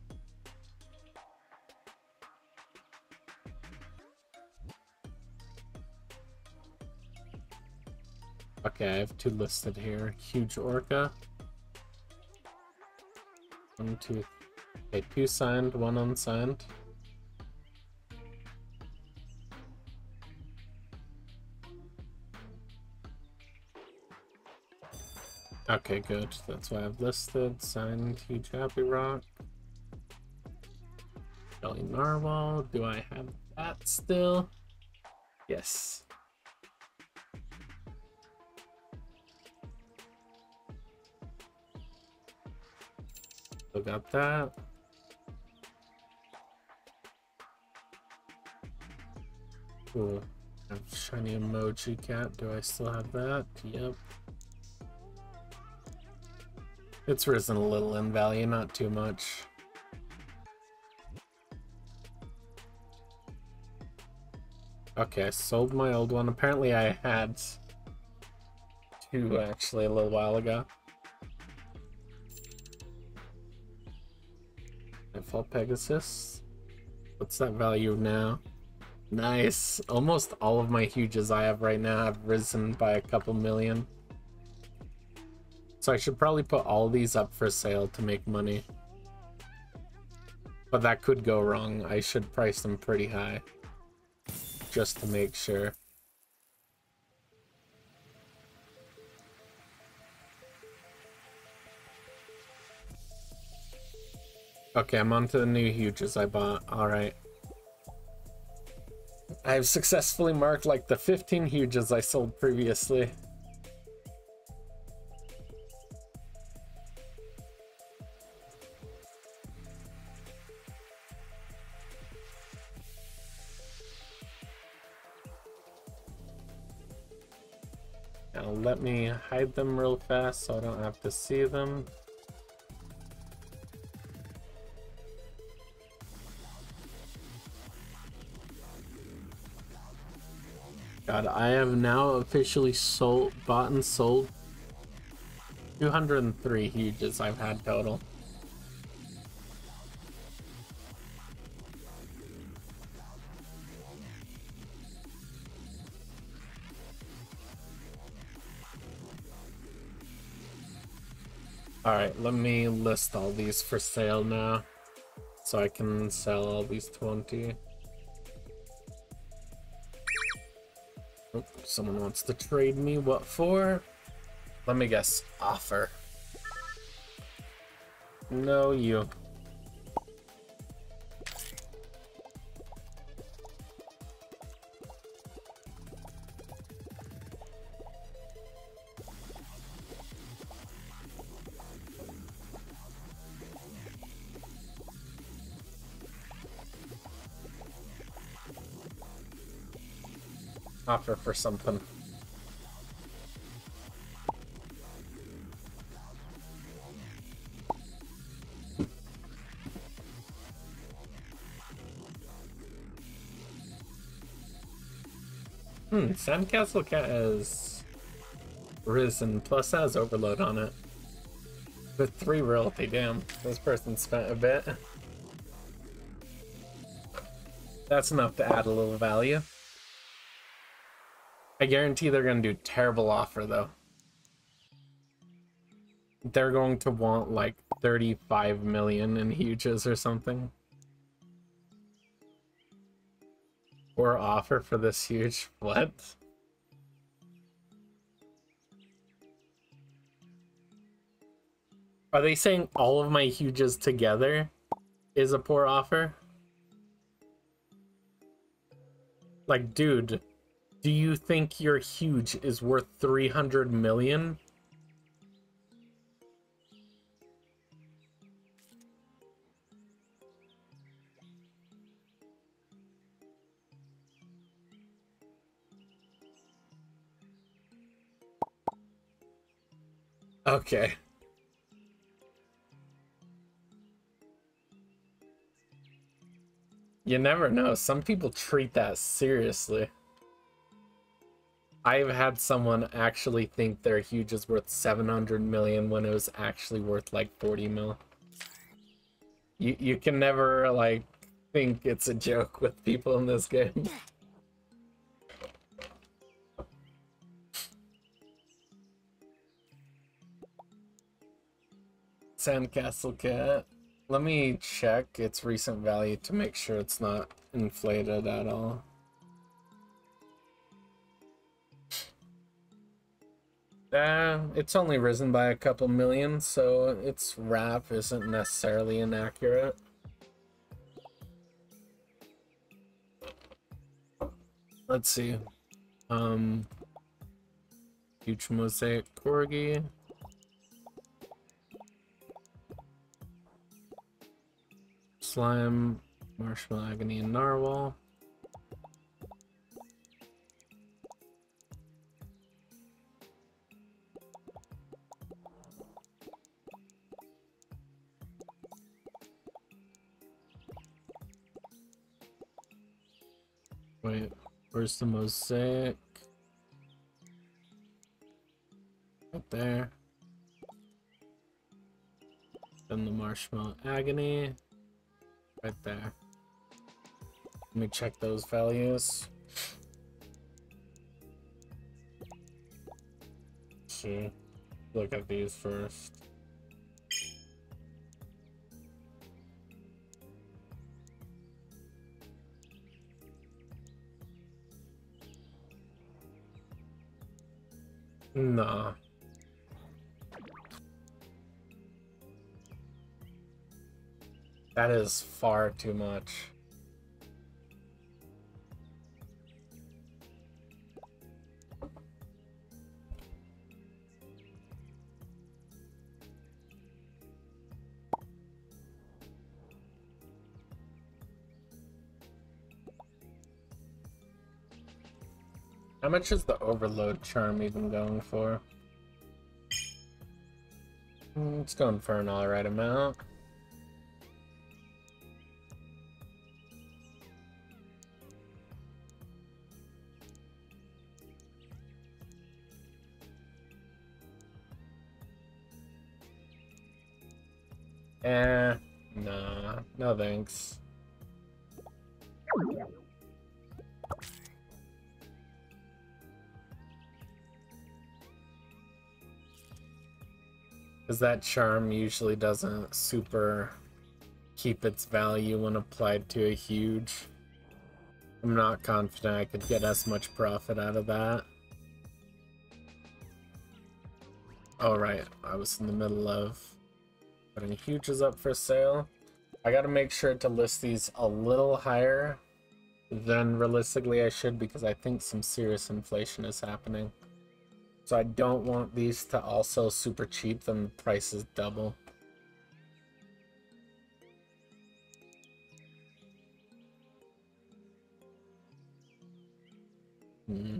Speaker 1: Okay, I have two listed here. Huge orca. One, two, okay, two signed, one unsigned. Okay, good. That's why I've listed. Signed Huge Happy Rock. Shelly Narwhal. Do I have that still? Yes. Still got that. Cool. Shiny emoji cat. Do I still have that? Yep. It's risen a little in value, not too much. Okay, I sold my old one. Apparently I had two actually a little while ago. Nightfall Pegasus. What's that value now? Nice. Almost all of my huges I have right now have risen by a couple million. So I should probably put all these up for sale to make money. But that could go wrong. I should price them pretty high. Just to make sure. Okay, I'm on to the new huges I bought. Alright. I've successfully marked like the 15 huges I sold previously. Let me hide them real fast so I don't have to see them. God, I have now officially sold, bought and sold 203 huges I've had total. Alright, let me list all these for sale now. So I can sell all these 20. Oh, someone wants to trade me. What for? Let me guess. Offer. No, you. Offer for something. Hmm, Sandcastle Cat has risen, plus has overload on it. With three royalty, damn. This person spent a bit. That's enough to add a little value. I guarantee they're going to do terrible offer, though. They're going to want, like, 35 million in huges or something. Or offer for this huge... *laughs* What? Are they saying all of my huges together is a poor offer? Like, dude, do you think your huge is worth 300 million? Okay. You never know. Some people treat that seriously. I've had someone actually think their huge is worth 700 million when it was actually worth like 40 mil. You you can never like think it's a joke with people in this game. *laughs* Sandcastle cat. Let me check its recent value to make sure it's not inflated at all. Uh, it's only risen by a couple million, so its RAP isn't necessarily inaccurate. Let's see. Um, huge mosaic corgi. Slime, marshmallow agony, and narwhal. Where's the mosaic? Right there. Then the marshmallow agony. Right there. Let me check those values. See. Look at these first. Nah. That is far too much. Much is the overload charm even going for? Mm, It's going for an alright amount. That charm usually doesn't super keep its value when applied to a huge. I'm not confident I could get as much profit out of that. Oh right, I was in the middle of putting huges up for sale. I gotta make sure to list these a little higher than realistically I should because I think some serious inflation is happening. So I don't want these to also super cheap, then the prices double. Hmm.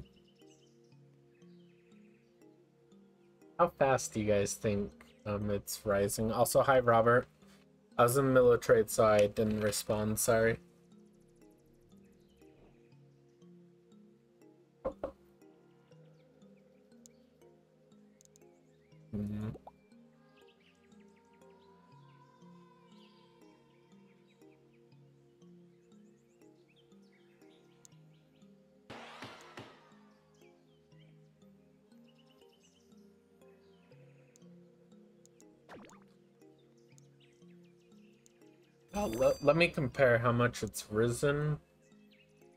Speaker 1: How fast do you guys think um, it's rising? Also, hi Robert. I was in Millitrade, so I didn't respond. Sorry. Let, me compare how much it's risen.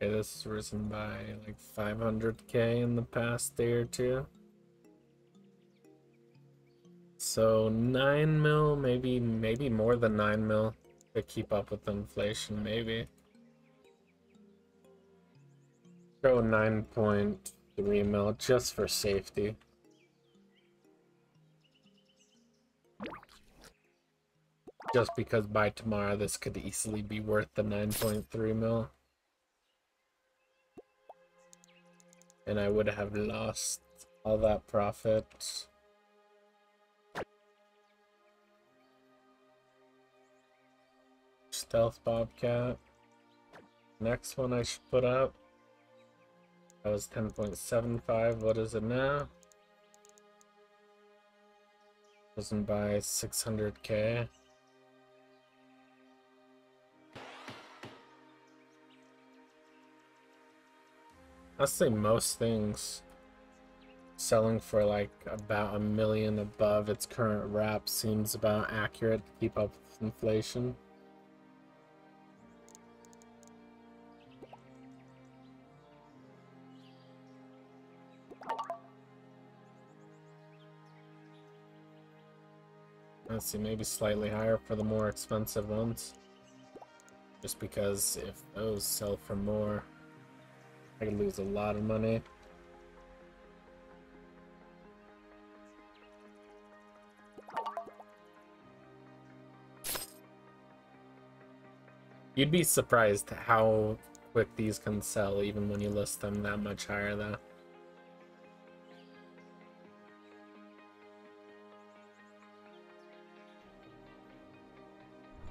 Speaker 1: Okay, this has risen by like 500k in the past day or two. So 9 mil, maybe maybe more than 9 mil to keep up with inflation, maybe. Throw 9.3 mil just for safety. Just because by tomorrow this could easily be worth the 9.3 mil. And I would have lost all that profit. Stealth Bobcat. Next one I should put up. That was 10.75. What is it now? Wasn't by 600k. I'd say most things selling for like about a million above its current RAP seems about accurate to keep up with inflation. Let's see, maybe slightly higher for the more expensive ones. Just because if those sell for more, I could lose a lot of money. You'd be surprised how quick these can sell even when you list them that much higher though.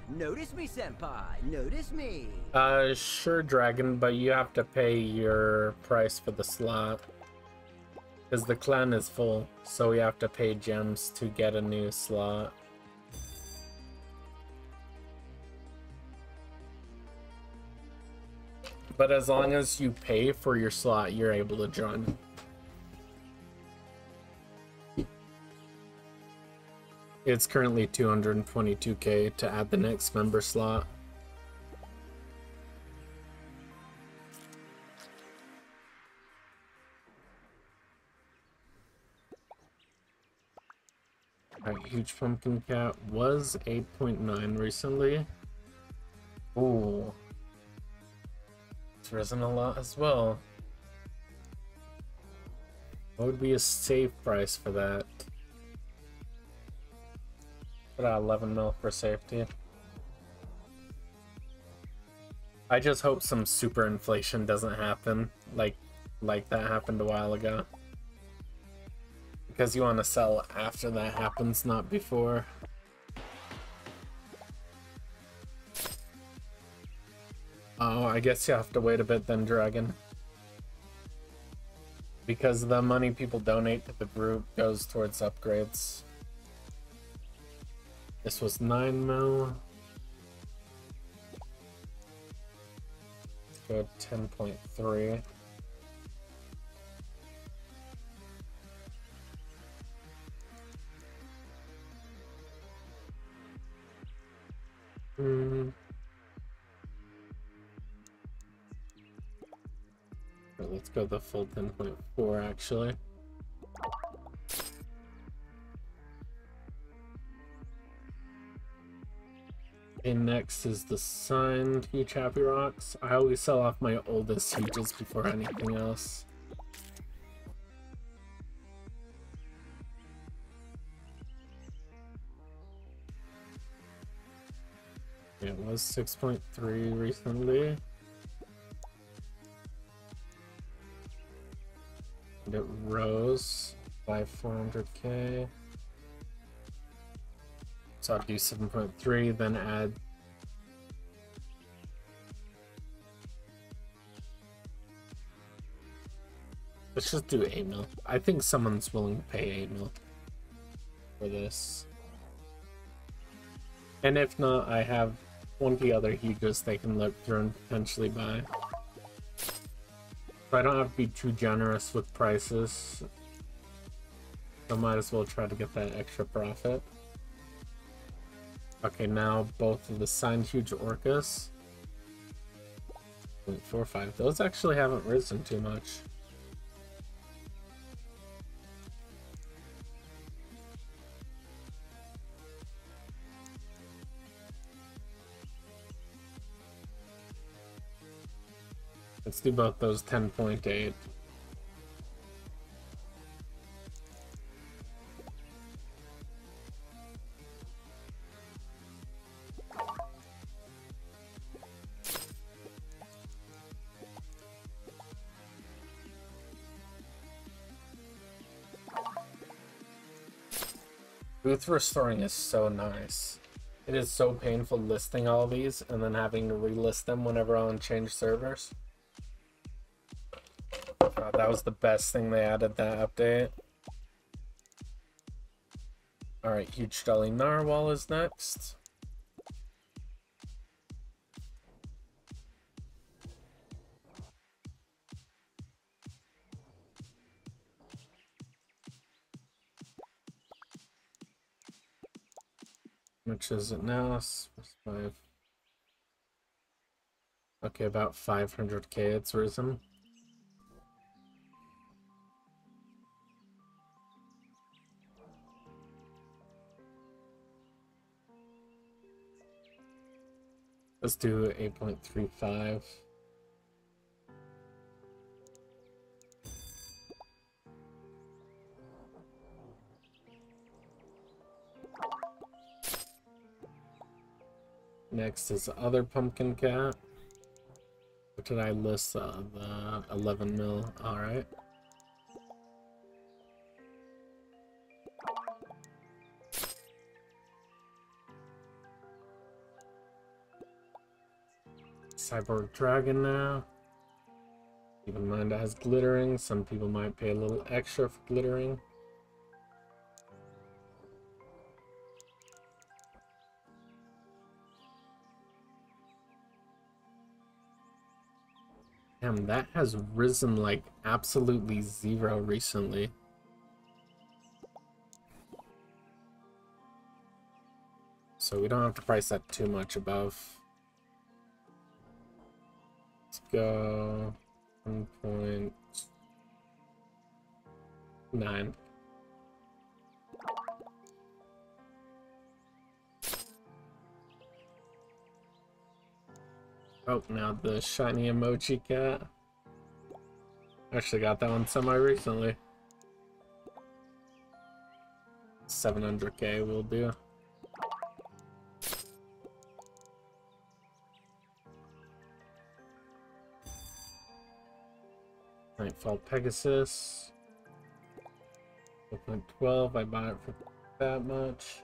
Speaker 2: Notice me, Senpai. Notice me.
Speaker 1: Uh, sure, Dragon, but you have to pay your price for the slot. Because the clan is full, so we have to pay gems to get a new slot. But as long as you pay for your slot, you're able to join. It's currently 222k to add the next member slot. Alright, Huge Pumpkin Cat was 8.9 recently. Ooh. It's risen a lot as well. What would be a safe price for that? Put out 11 mil for safety. I just hope some super inflation doesn't happen, like like that happened a while ago. Because you want to sell after that happens, not before. Oh, I guess you have to wait a bit then, Dragon. Because the money people donate to the group goes towards upgrades. This was 9 mil. Go 10.3. Hmm. Let's go the full 10.4 actually. And next is the signed Huge Happy Rocks. I always sell off my oldest Huges before anything else. It was 6.3 recently. And it rose by 400k. So I'll do 7.3, then add Let's just do 8 mil. I think someone's willing to pay 8 mil for this. And if not, I have 20 other Huges they can look through and potentially buy. So I don't have to be too generous with prices. So might as well try to get that extra profit. Okay, now both of the signed huge orcas. 0.45. Those actually haven't risen too much. Let's do both those 10.8. Restoring is so nice. It is so painful listing all these and then having to relist them whenever I change servers. God, that was the best thing they added that update. Alright, huge Dolly Narwhal is next. Much is it now? Five. Okay, about 500k it's risen. Let's do 8.35. Next is other pumpkin cat. What did I list? Uh, the 11 mil. Alright. Cyborg Dragon now. Keep in mind it has glittering. Some people might pay a little extra for glittering. Damn, that has risen like absolutely zero recently. So we don't have to price that too much above. Let's go 1.9. Oh, now the shiny emoji cat. Actually got that one semi-recently. 700k will do. Nightfall Pegasus. 4.12, I bought it for that much.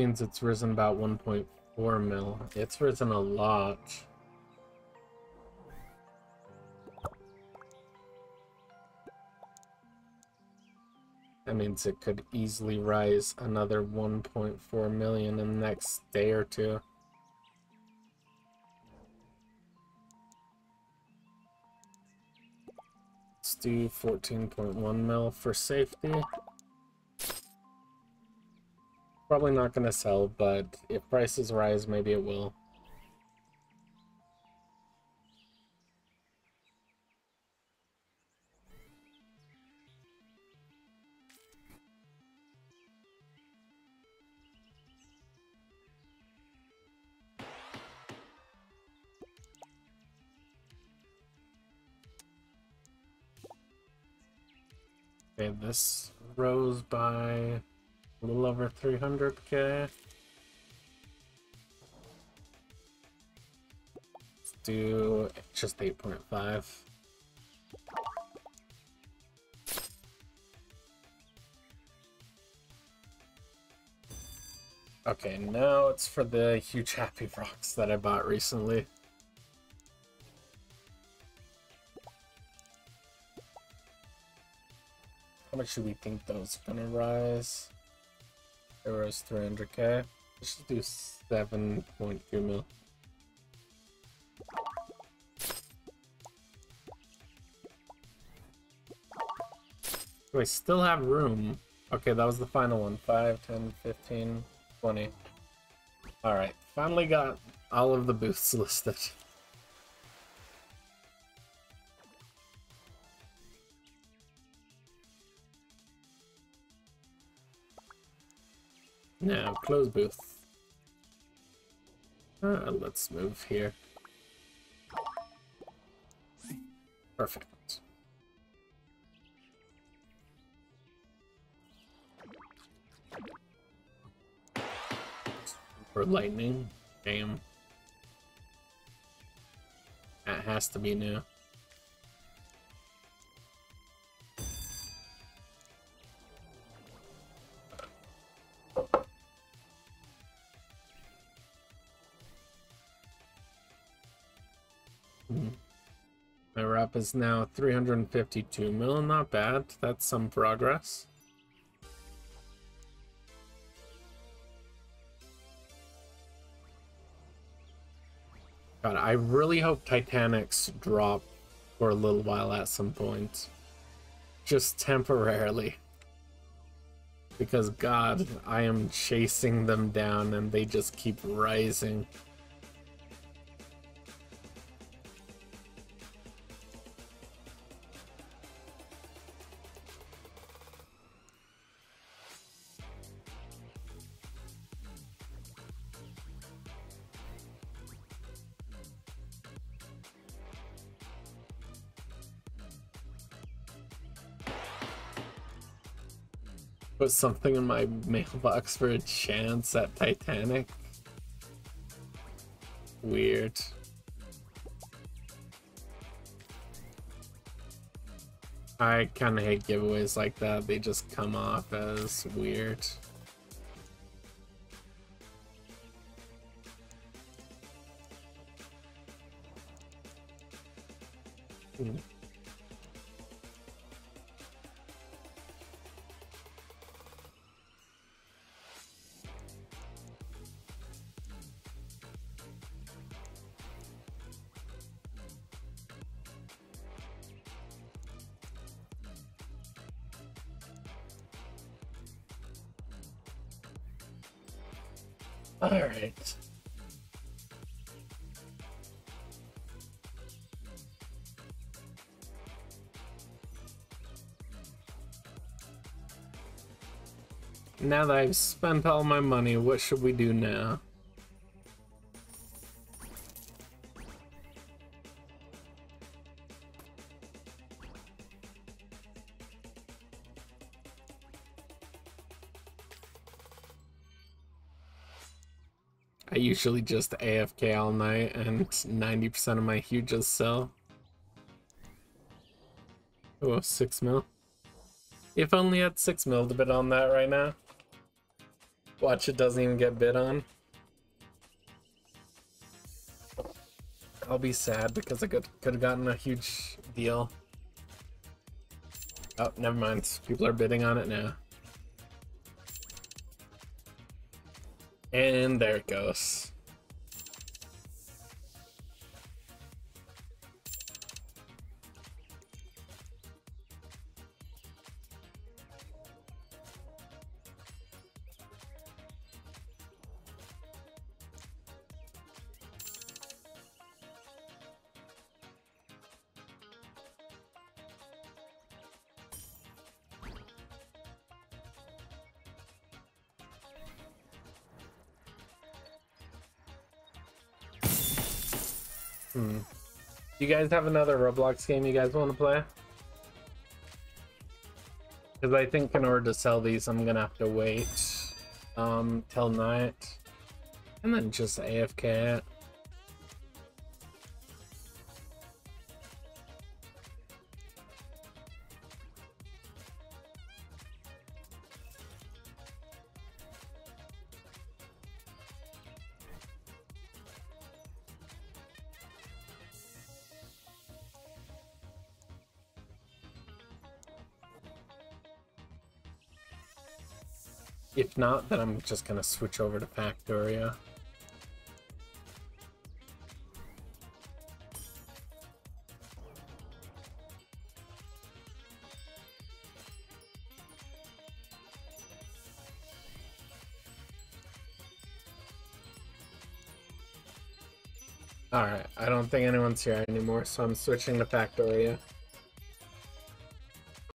Speaker 1: Means it's risen about 1.4 mil. It's risen a lot. That means it could easily rise another 1.4 million in the next day or two. Let's do 14.1 mil for safety. Probably not going to sell, but if prices rise, maybe it will. Okay, this rose by a little over 300k. Let's do just 8.5. Okay, now it's for the huge happy rocks that I bought recently. How much do we think those are gonna rise? It was 300k. Let's just do 7.2 mil. Do I still have room? Okay, that was the final one. 5, 10, 15, 20. Alright, finally got all of the booths *laughs* listed. Close booth. Uh, let's move here. Perfect. For lightning. Damn. That has to be new. Is now 352 mil. Not bad. That's some progress. God, I really hope Titanics drop for a little while at some point. Just temporarily. Because, God, I am chasing them down and they just keep rising. Something in my mailbox for a chance at Titanic. Weird. I kind of hate giveaways like that. They just come off as weird. Mm. Alright. Now that I've spent all my money, what should we do now? Usually just AFK all night and 90% of my huges sell. Oh, 6 mil. If only had 6 mil to bid on that right now. Watch, it doesn't even get bid on. I'll be sad because I could could have gotten a huge deal. Oh, never mind. People are bidding on it now. And there it goes. Guys have another Roblox game you guys want to play? Because I think in order to sell these, I'm gonna have to wait um, till night, and then just AFK it. Not, then I'm just gonna switch over to Factorio. Alright, I don't think anyone's here anymore, so I'm switching to Factorio.